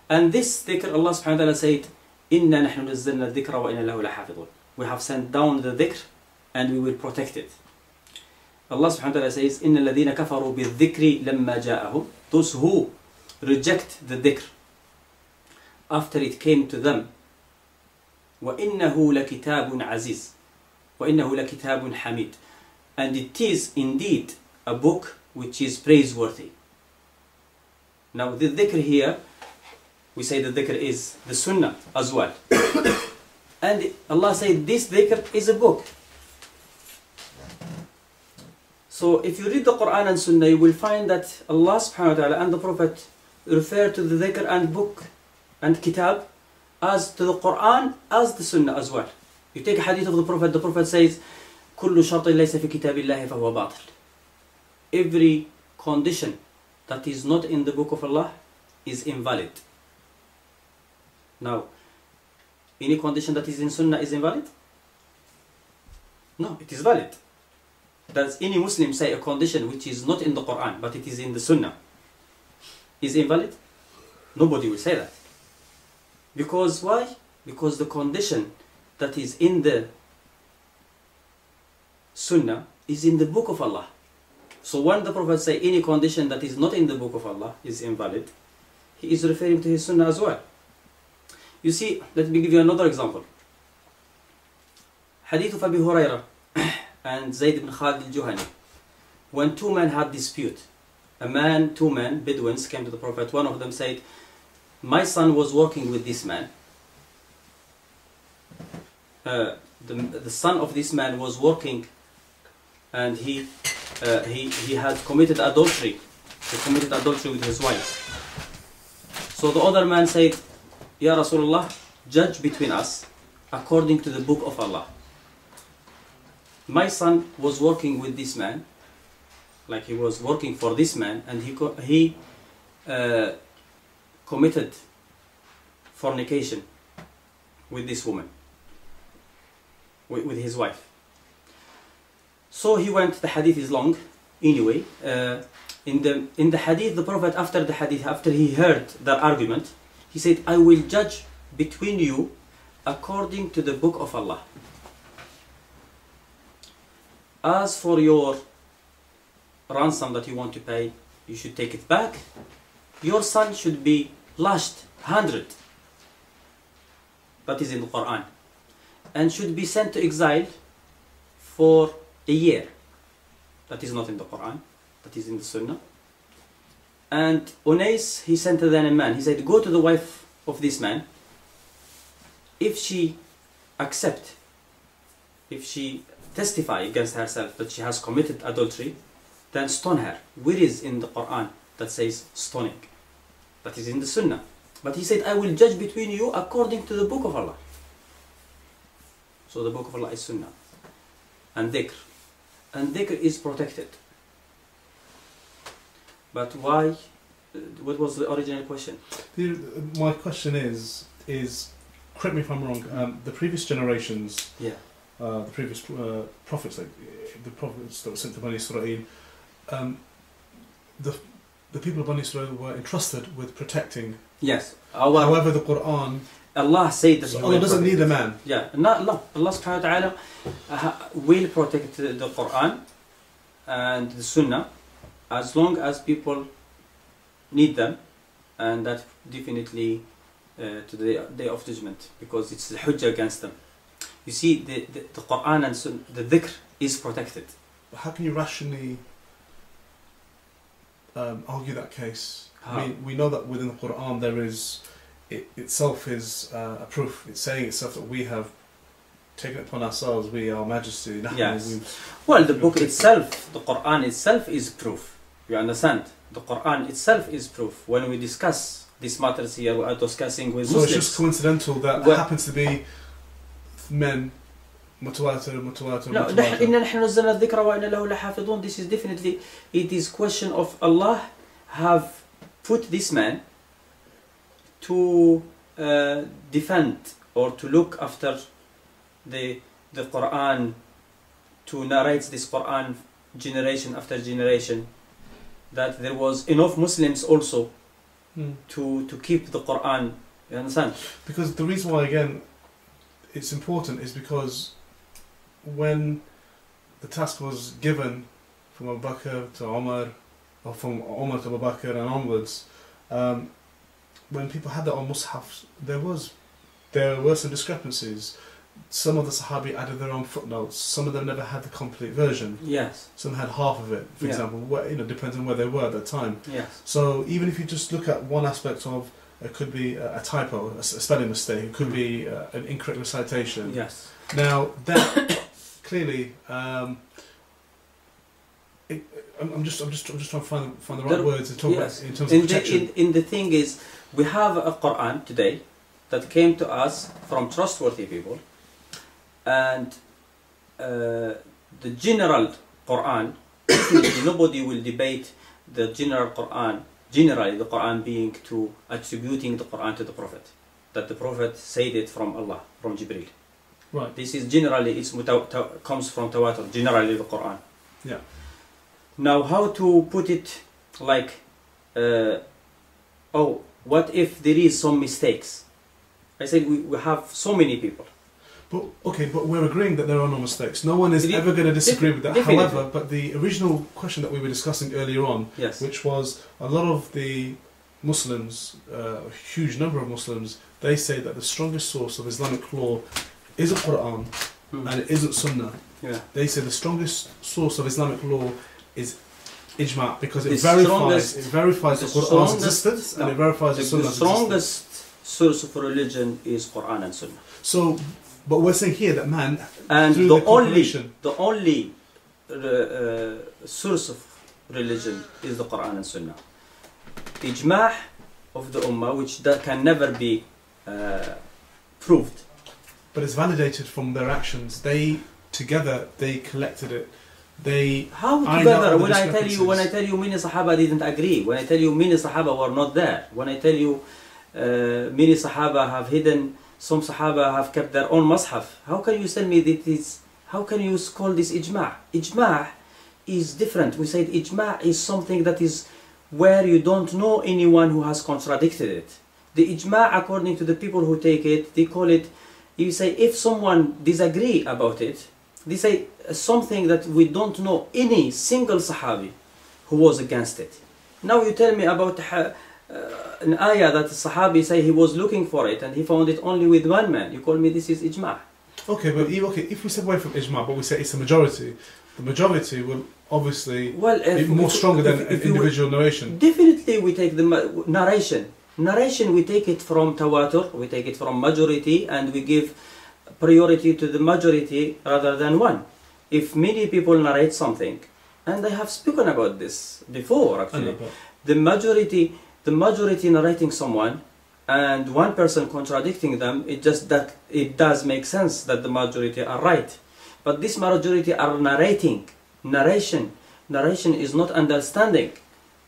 and this dhikr Allah subhanahu wa ta'ala said إنا نحن نزلنا الذكر وإنا له لحافظون we have sent down the dhikr and we will protect it subhanahu wa ta'ala says إن الذين كفروا بالذكر لما جاءهم those who reject the dhikr after it came to them وإنه لكتاب عزيز وإنه لكتاب حميد and it is indeed a book which is praiseworthy now the dhikr here we say the dhikr is the sunnah as well and Allah said this dhikr is a book so if you read the Quran and Sunnah you will find that Allah subhanahu wa ta'ala and the Prophet refer to the dhikr and book and kitab as to the Quran as the Sunnah as well. You take a hadith of the Prophet, the Prophet says, كل شرط ليس في كتاب الله فهو باطل. Every condition that is not in the book of Allah is invalid. Now, any condition that is in Sunnah is invalid? No, it is valid. Does any Muslim say a condition which is not in the Quran but it is in the Sunnah is invalid? Nobody will say that. Because why? Because the condition that is in the Sunnah is in the book of Allah. So when the Prophet say any condition that is not in the book of Allah is invalid, he is referring to his Sunnah as well. You see, let me give you another example. Hadith of Abi Hurairah and Zayd ibn Khalid al-Juhani. When two men had dispute, a man, two men, Bedouins came to the Prophet. One of them said, my son was working with this man. Uh, the, the son of this man was working and he, uh, he, he had committed adultery. He committed adultery with his wife. So the other man said, Ya Rasulullah, judge between us according to the book of Allah. My son was working with this man, like he was working for this man, and he, he uh, committed fornication with this woman, with, with his wife. So he went, the hadith is long, anyway. Uh, in, the, in the hadith, the Prophet, after the hadith, after he heard their argument, he said, I will judge between you according to the book of Allah. As for your ransom that you want to pay, you should take it back. Your son should be lashed 100. That is in the Quran. And should be sent to exile for a year. That is not in the Quran. That is in the Sunnah. And Unais, he sent then a man. He said, go to the wife of this man. If she accept, if she testify against herself that she has committed adultery, then stone her. Where is in the Quran that says stoning? That is in the Sunnah. But he said, I will judge between you according to the book of Allah. So the book of Allah is Sunnah. And dhikr. And dhikr is protected. But why? uh, What was the original question? The, my question is, is correct me if I'm wrong. Um, the previous generations, Yeah. uh, the previous uh, prophets, like the prophets that were sent to Bani Israel, um, the the people of Bani Israel were entrusted with protecting. Yes. Our, However, the Quran, Allah said that Allah doesn't need a man. Yeah, not Allah. Allah subhanahu wa ta'ala uh, will protect the Quran and the Sunnah as long as people need them and that definitely uh, to the day of judgment because it's the hujjah against them. You see the, the, the Quran and Sun, the dhikr is protected. But how can you rationally um, argue that case? How? We know that within the Quran there is it itself is uh, a proof. It's saying itself that we have taken it upon ourselves. We our majesty yes. well the book itself the Quran itself is proof. You understand? The Quran itself is proof. When we discuss these matters here, we are discussing with So it's Muslims. just coincidental that Well- happens to be men. متواتر متواتر No, نحن متواتر. إن نحن نزلنا الذكر وإن له لحافظون. This is definitely it is question of Allah have put this man to uh, defend or to look after the the Quran, to narrate this Quran generation after generation. that there was enough Muslims also Hmm. to to keep the Quran. You understand? Because the reason why, again, it's important is because when the task was given from Abu Bakr to Omar, or from Omar to Abu Bakr and onwards, um, when people had their own mushafs, there was there were some discrepancies. Some of the Sahabi added their own footnotes. Some of them never had the complete version. Yes. Some had half of it, for Yeah. example. Where, you know, depends on where they were at the time. Yes. So even if you just look at one aspect of it could be a, a typo, a spelling mistake, it could be uh, an incorrect recitation. Yes. Now that clearly, um, it, I'm, I'm just I'm just I'm just trying to find find the right There- words to talk yes. about in terms in of the, protection. in, in the thing is we have a quran today that came to us from trustworthy people and uh, the general quran nobody will debate the general quran generally the quran being to attributing the quran to the prophet that the prophet said it from allah from jibril right. this is generally taw- comes from tawatur generally the quran Yeah. now how to put it like uh, oh what if there is some mistakes i said we, we have so many people But okay, but we're agreeing that there are no mistakes. No one is De- ever going to disagree with that. However, but the original question that we were discussing earlier on, yes which was a lot of the Muslims, uh, a huge number of Muslims, they say that the strongest source of Islamic law is the Quran Hmm. and it isn't Sunnah. yeah They say the strongest source of Islamic law is ijma because it The verifies it verifies the, the Quran's existence and it verifies the, the, the Sunnah's strongest source of religion is quran and sunnah. So, but we're saying here that man and the the only the only uh, uh, source of religion is the quran and sunnah ijma' of the ummah which that can never be uh, proved but it's validated from their actions. They together they collected it. They How together? When I tell you, when I tell you, many Sahaba didn't agree. When I tell you, many Sahaba were not there. When I tell you, uh, many Sahaba have hidden. Some Sahaba have kept their own mushaf. How can you tell me that it's? How can you call this ijma'? Ijma' is different. We said ijma' is something that is where you don't know anyone who has contradicted it. The ijma', according to the people who take it, they call it. You say if someone disagree about it, they say something that we don't know any single Sahabi who was against it. Now you tell me about uh, an ayah that the Sahabi say he was looking for it and he found it only with one man. You call me this is ijma'. okay, but okay if we step away from ijma, but we say it's a majority. The majority will obviously Well, be more if- stronger than if- an if you- individual narration. Definitely, we take the narration. Narration, we take it from tawatur, we take it from majority, and we give priority to the majority rather than one. if many people narrate something, and I have spoken about this before actually, the majority the majority narrating someone and one person contradicting them it just that it does make sense that the majority are right. But this majority are narrating narration. Narration is not understanding.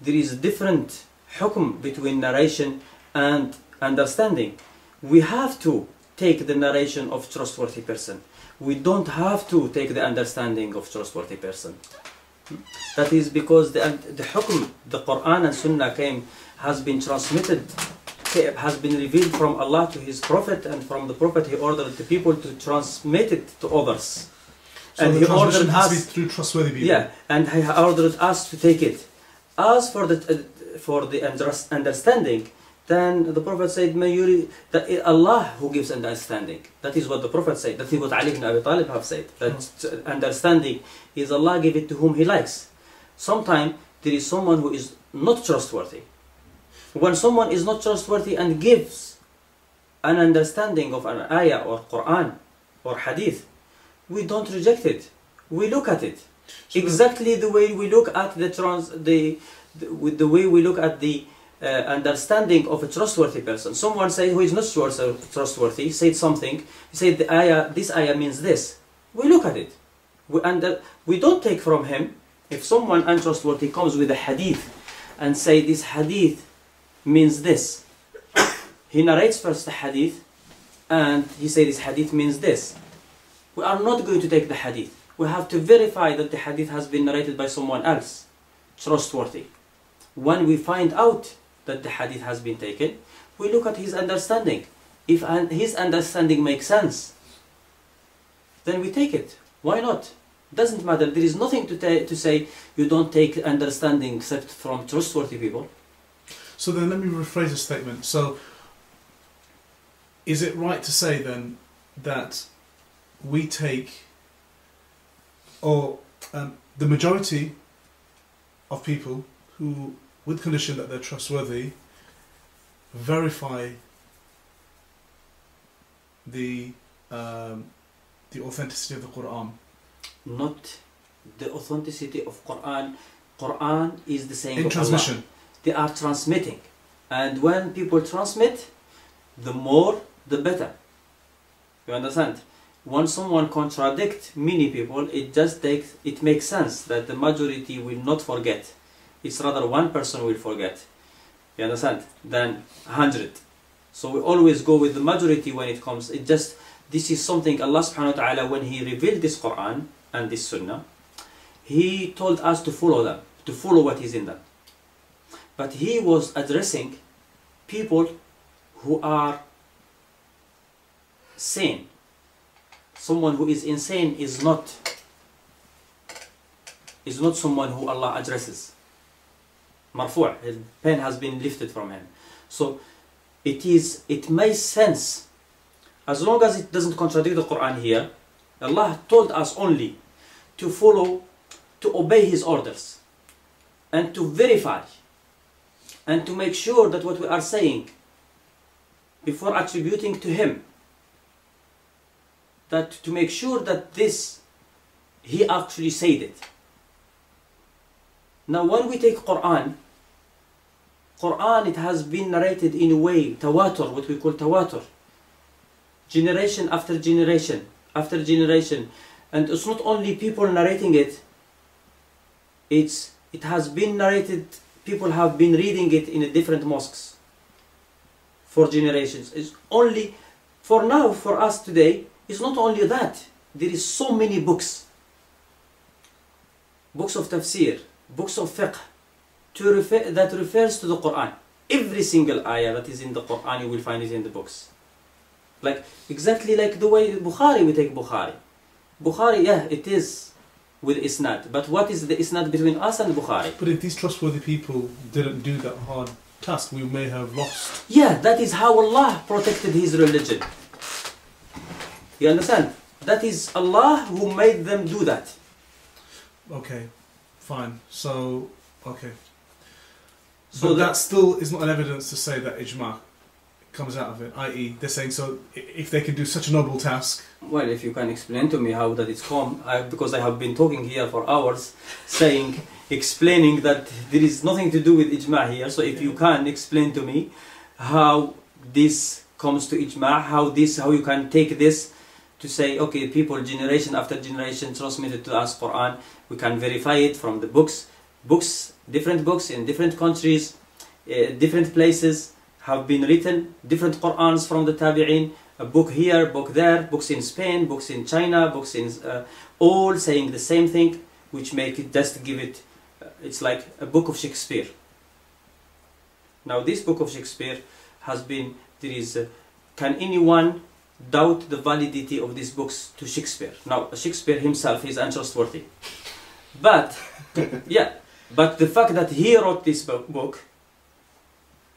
There is a different hukum between narration and understanding. We have to take the narration of trustworthy person. We don't have to take the understanding of trustworthy person. Hmm? That is because the, the hukum, the Quran and Sunnah came, has been transmitted, has been revealed from Allah to His Prophet, and from the Prophet He ordered the people to transmit it to others. so and the He ordered has to be us, through trustworthy people. yeah, and He ordered us to take it. As for the uh, for the understanding, then the Prophet said, "May you that Allah who gives understanding." That is what the Prophet said. That is what Ali ibn Abi Talib have said. That uh, understanding is Allah give it to whom He likes. Sometimes there is someone who is not trustworthy. When someone is not trustworthy and gives an understanding of an ayah or Quran or hadith, we don't reject it. We look at it So exactly the way we look at the trans the, the with the way we look at the uh, understanding of a trustworthy person. Someone say who is not trustworthy said something. Said the ayah this ayah means this. We look at it. We under we don't take from him. If someone untrustworthy comes with a hadith and say this hadith means this, he narrates first the hadith and he says this hadith means this. We are not going to take the hadith. We have to verify that the hadith has been narrated by someone else, trustworthy. When we find out that the hadith has been taken, we look at his understanding. If his understanding makes sense, then we take it. Why not? Doesn't matter. There is nothing to, to say you don't take understanding except from trustworthy people. So then let me rephrase the statement. So is it right to say then that we take, or um, the majority of people who, with condition that they're trustworthy, verify the um, the authenticity of the Quran? Not the authenticity of Quran. Quran is the saying In transmission. They are transmitting, and when people transmit, the more the better. You understand? When someone contradicts many people, it just takes it makes sense that the majority will not forget. It's rather one person will forget. You understand? Than a hundred. So we always go with the majority when it comes. It just this is something Allah subhanahu wa ta'ala when He revealed this Quran and this Sunnah, He told us to follow them, to follow what is in them. But He was addressing people who are sane. Someone who is insane is not is not someone who Allah addresses. Marfu' his pen has been lifted from him. So it is it makes sense as long as it doesn't contradict the Quran here. Allah told us only to follow, to obey His orders, and to verify, and to make sure that what we are saying before attributing to Him, that to make sure that this He actually said it. Now, when we take Quran, Quran it has been narrated in a way tawatur, what we call tawatur, generation after generation after generation, and it's not only people narrating it. It's it has been narrated. People have been reading it in different mosques for generations. It's only for now for us today. It's not only that. There is so many books. Books of tafsir, books of fiqh, to refer, that refers to the Quran. Every single ayah that is in the Quran, you will find it in the books. Like exactly like the way Bukhari we take Bukhari. Bukhari, yeah, it is with isnad. But what is the isnad between us and Bukhari? But if these trustworthy people didn't do that hard task, we may have lost. Yeah, that is how Allah protected His religion. You understand? That is Allah who made them do that. Okay, fine. So, okay. So but that- that still is not an evidence to say that ijma comes out of it. I.e., they're saying so if they can do such a noble task, Well, if you can explain to me how that it's come, I, because I have been talking here for hours, saying, explaining that there is nothing to do with ijma here. So if you can explain to me how this comes to ijma, how this, how you can take this to say, okay, people generation after generation transmitted to us Quran, we can verify it from the books, books, different books in different countries, uh, different places have been written, different Qurans from the Tabi'in, a book here, book there, books in Spain, books in China, books in uh, all saying the same thing, which make it just give it. Uh, it's like a book of Shakespeare. Now this book of Shakespeare has been there is. Uh, can anyone doubt the validity of these books to Shakespeare? Now Shakespeare himself is untrustworthy, but yeah, but the fact that he wrote this bo- book,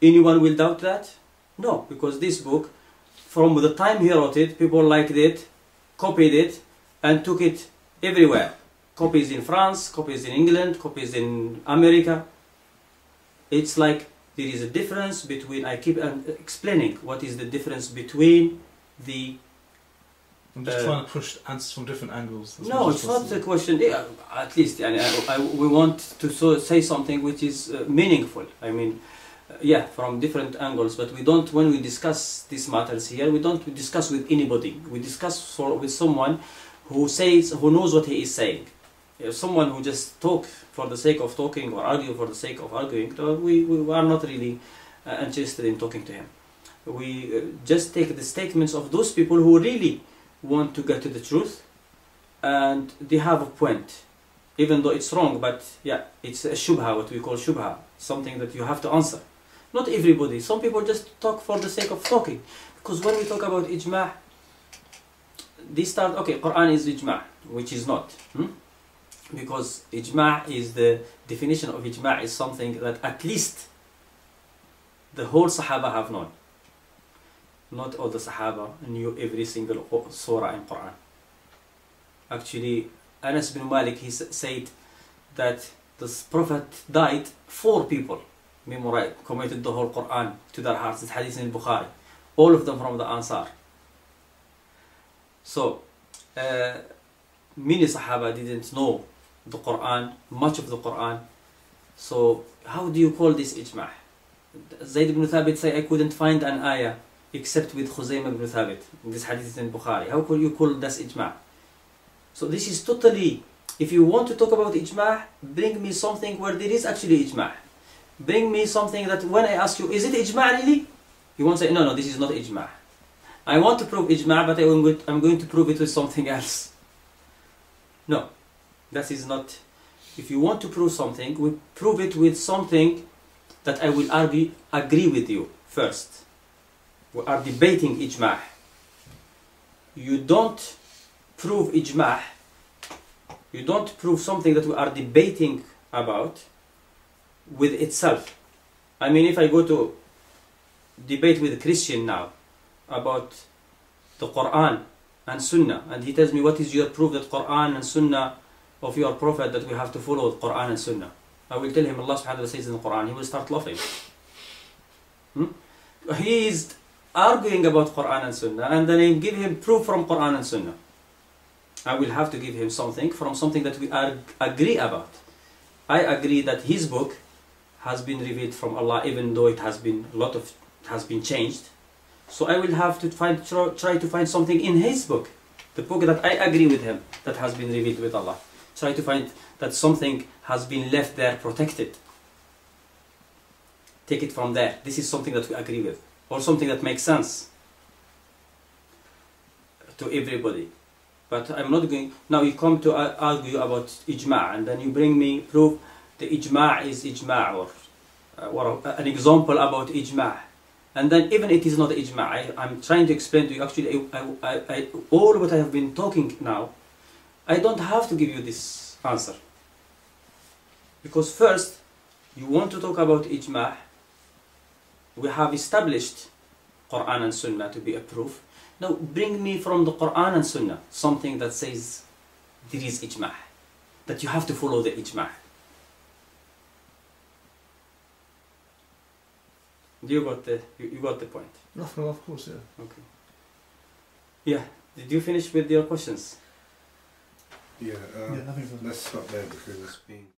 anyone will doubt that? No, because this book from the time he wrote it, people liked it, copied it, and took it everywhere. Copies in France, copies in England, copies in America. It's like there is a difference between, I keep explaining what is the difference between the. I'm just Uh, trying to push answers from different angles. as No, it's not a question. yeah, At least, I, I, we want to so, say something which is uh, meaningful. I mean, yeah, from different angles. But we don't. When we discuss these matters here, we don't discuss with anybody. We discuss for, with someone who says, who knows what he is saying. If someone who just talk for the sake of talking or argue for the sake of arguing, uh, we, we are not really uh, interested in talking to him. We uh, just take the statements of those people who really want to get to the truth and they have a point even though it's wrong but yeah it's a shubha what we call shubha something that you have to answer not everybody. Some people just talk for the sake of talking. Because when we talk about ijma they start okay quran is ijma which is not hmm? because ijma is the definition of ijma is something that at least the whole sahaba have known. Not all the sahaba knew every single surah in quran. Actually Anas bin Malik he said that the prophet died four people memorized committed the whole Quran to their hearts. It's hadith in Bukhari. All of them from the Ansar. So uh, many Sahaba didn't know the Quran much of the Quran. So how do you call this ijma' Zayd ibn Thabit say I couldn't find an ayah except with Khuzayma ibn Thabit. This hadith is in Bukhari. How could you call this ijma' So this is totally, if you want to talk about ijma', bring me something where there is actually ijma'. Bring me something that when I ask you, is it ijma' really? You won't say, no, no, this is not ijma'. I want to prove ijma', but I'm going, to prove it with something else. No, that is not. If you want to prove something, we prove it with something that I will argue, agree with you first. We are debating ijma'. You don't prove ijma' you don't prove something that we are debating about with itself i mean if i go to debate with a christian now about the quran and sunnah and he tells me what is your proof that quran and sunnah of your prophet that we have to follow the quran and sunnah i will tell him allah subhanahu wa ta'ala says in the quran he will start laughing hmm? he is arguing about quran and sunnah and then i give him proof from quran and sunnah I will have to give him something from something that we are, agree about. I agree that his book has been revealed from Allah, even though it has been a lot of has been changed. So I will have to find try, to find something in his book, the book that I agree with him that has been revealed with Allah. Try to find that something has been left there protected. Take it from there. This is something that we agree with, or something that makes sense to everybody. But I'm not going. Now you come to argue about ijma' and then you bring me proof the ijma' is ijma' or, uh, or an example about ijma'. And then even it is not ijma', I, I'm trying to explain to you actually I, I, I, all what I have been talking now, I don't have to give you this answer. Because first, you want to talk about ijma', we have established Quran and Sunnah to be a proof. Now bring me from the Quran and Sunnah something that says there is ijma', that you have to follow the ijma'. You got the you, you got the point. Of, of course, yeah. Okay. Yeah. Did you finish with your questions? Yeah, um, yeah, nothing. let's stop there because it's been.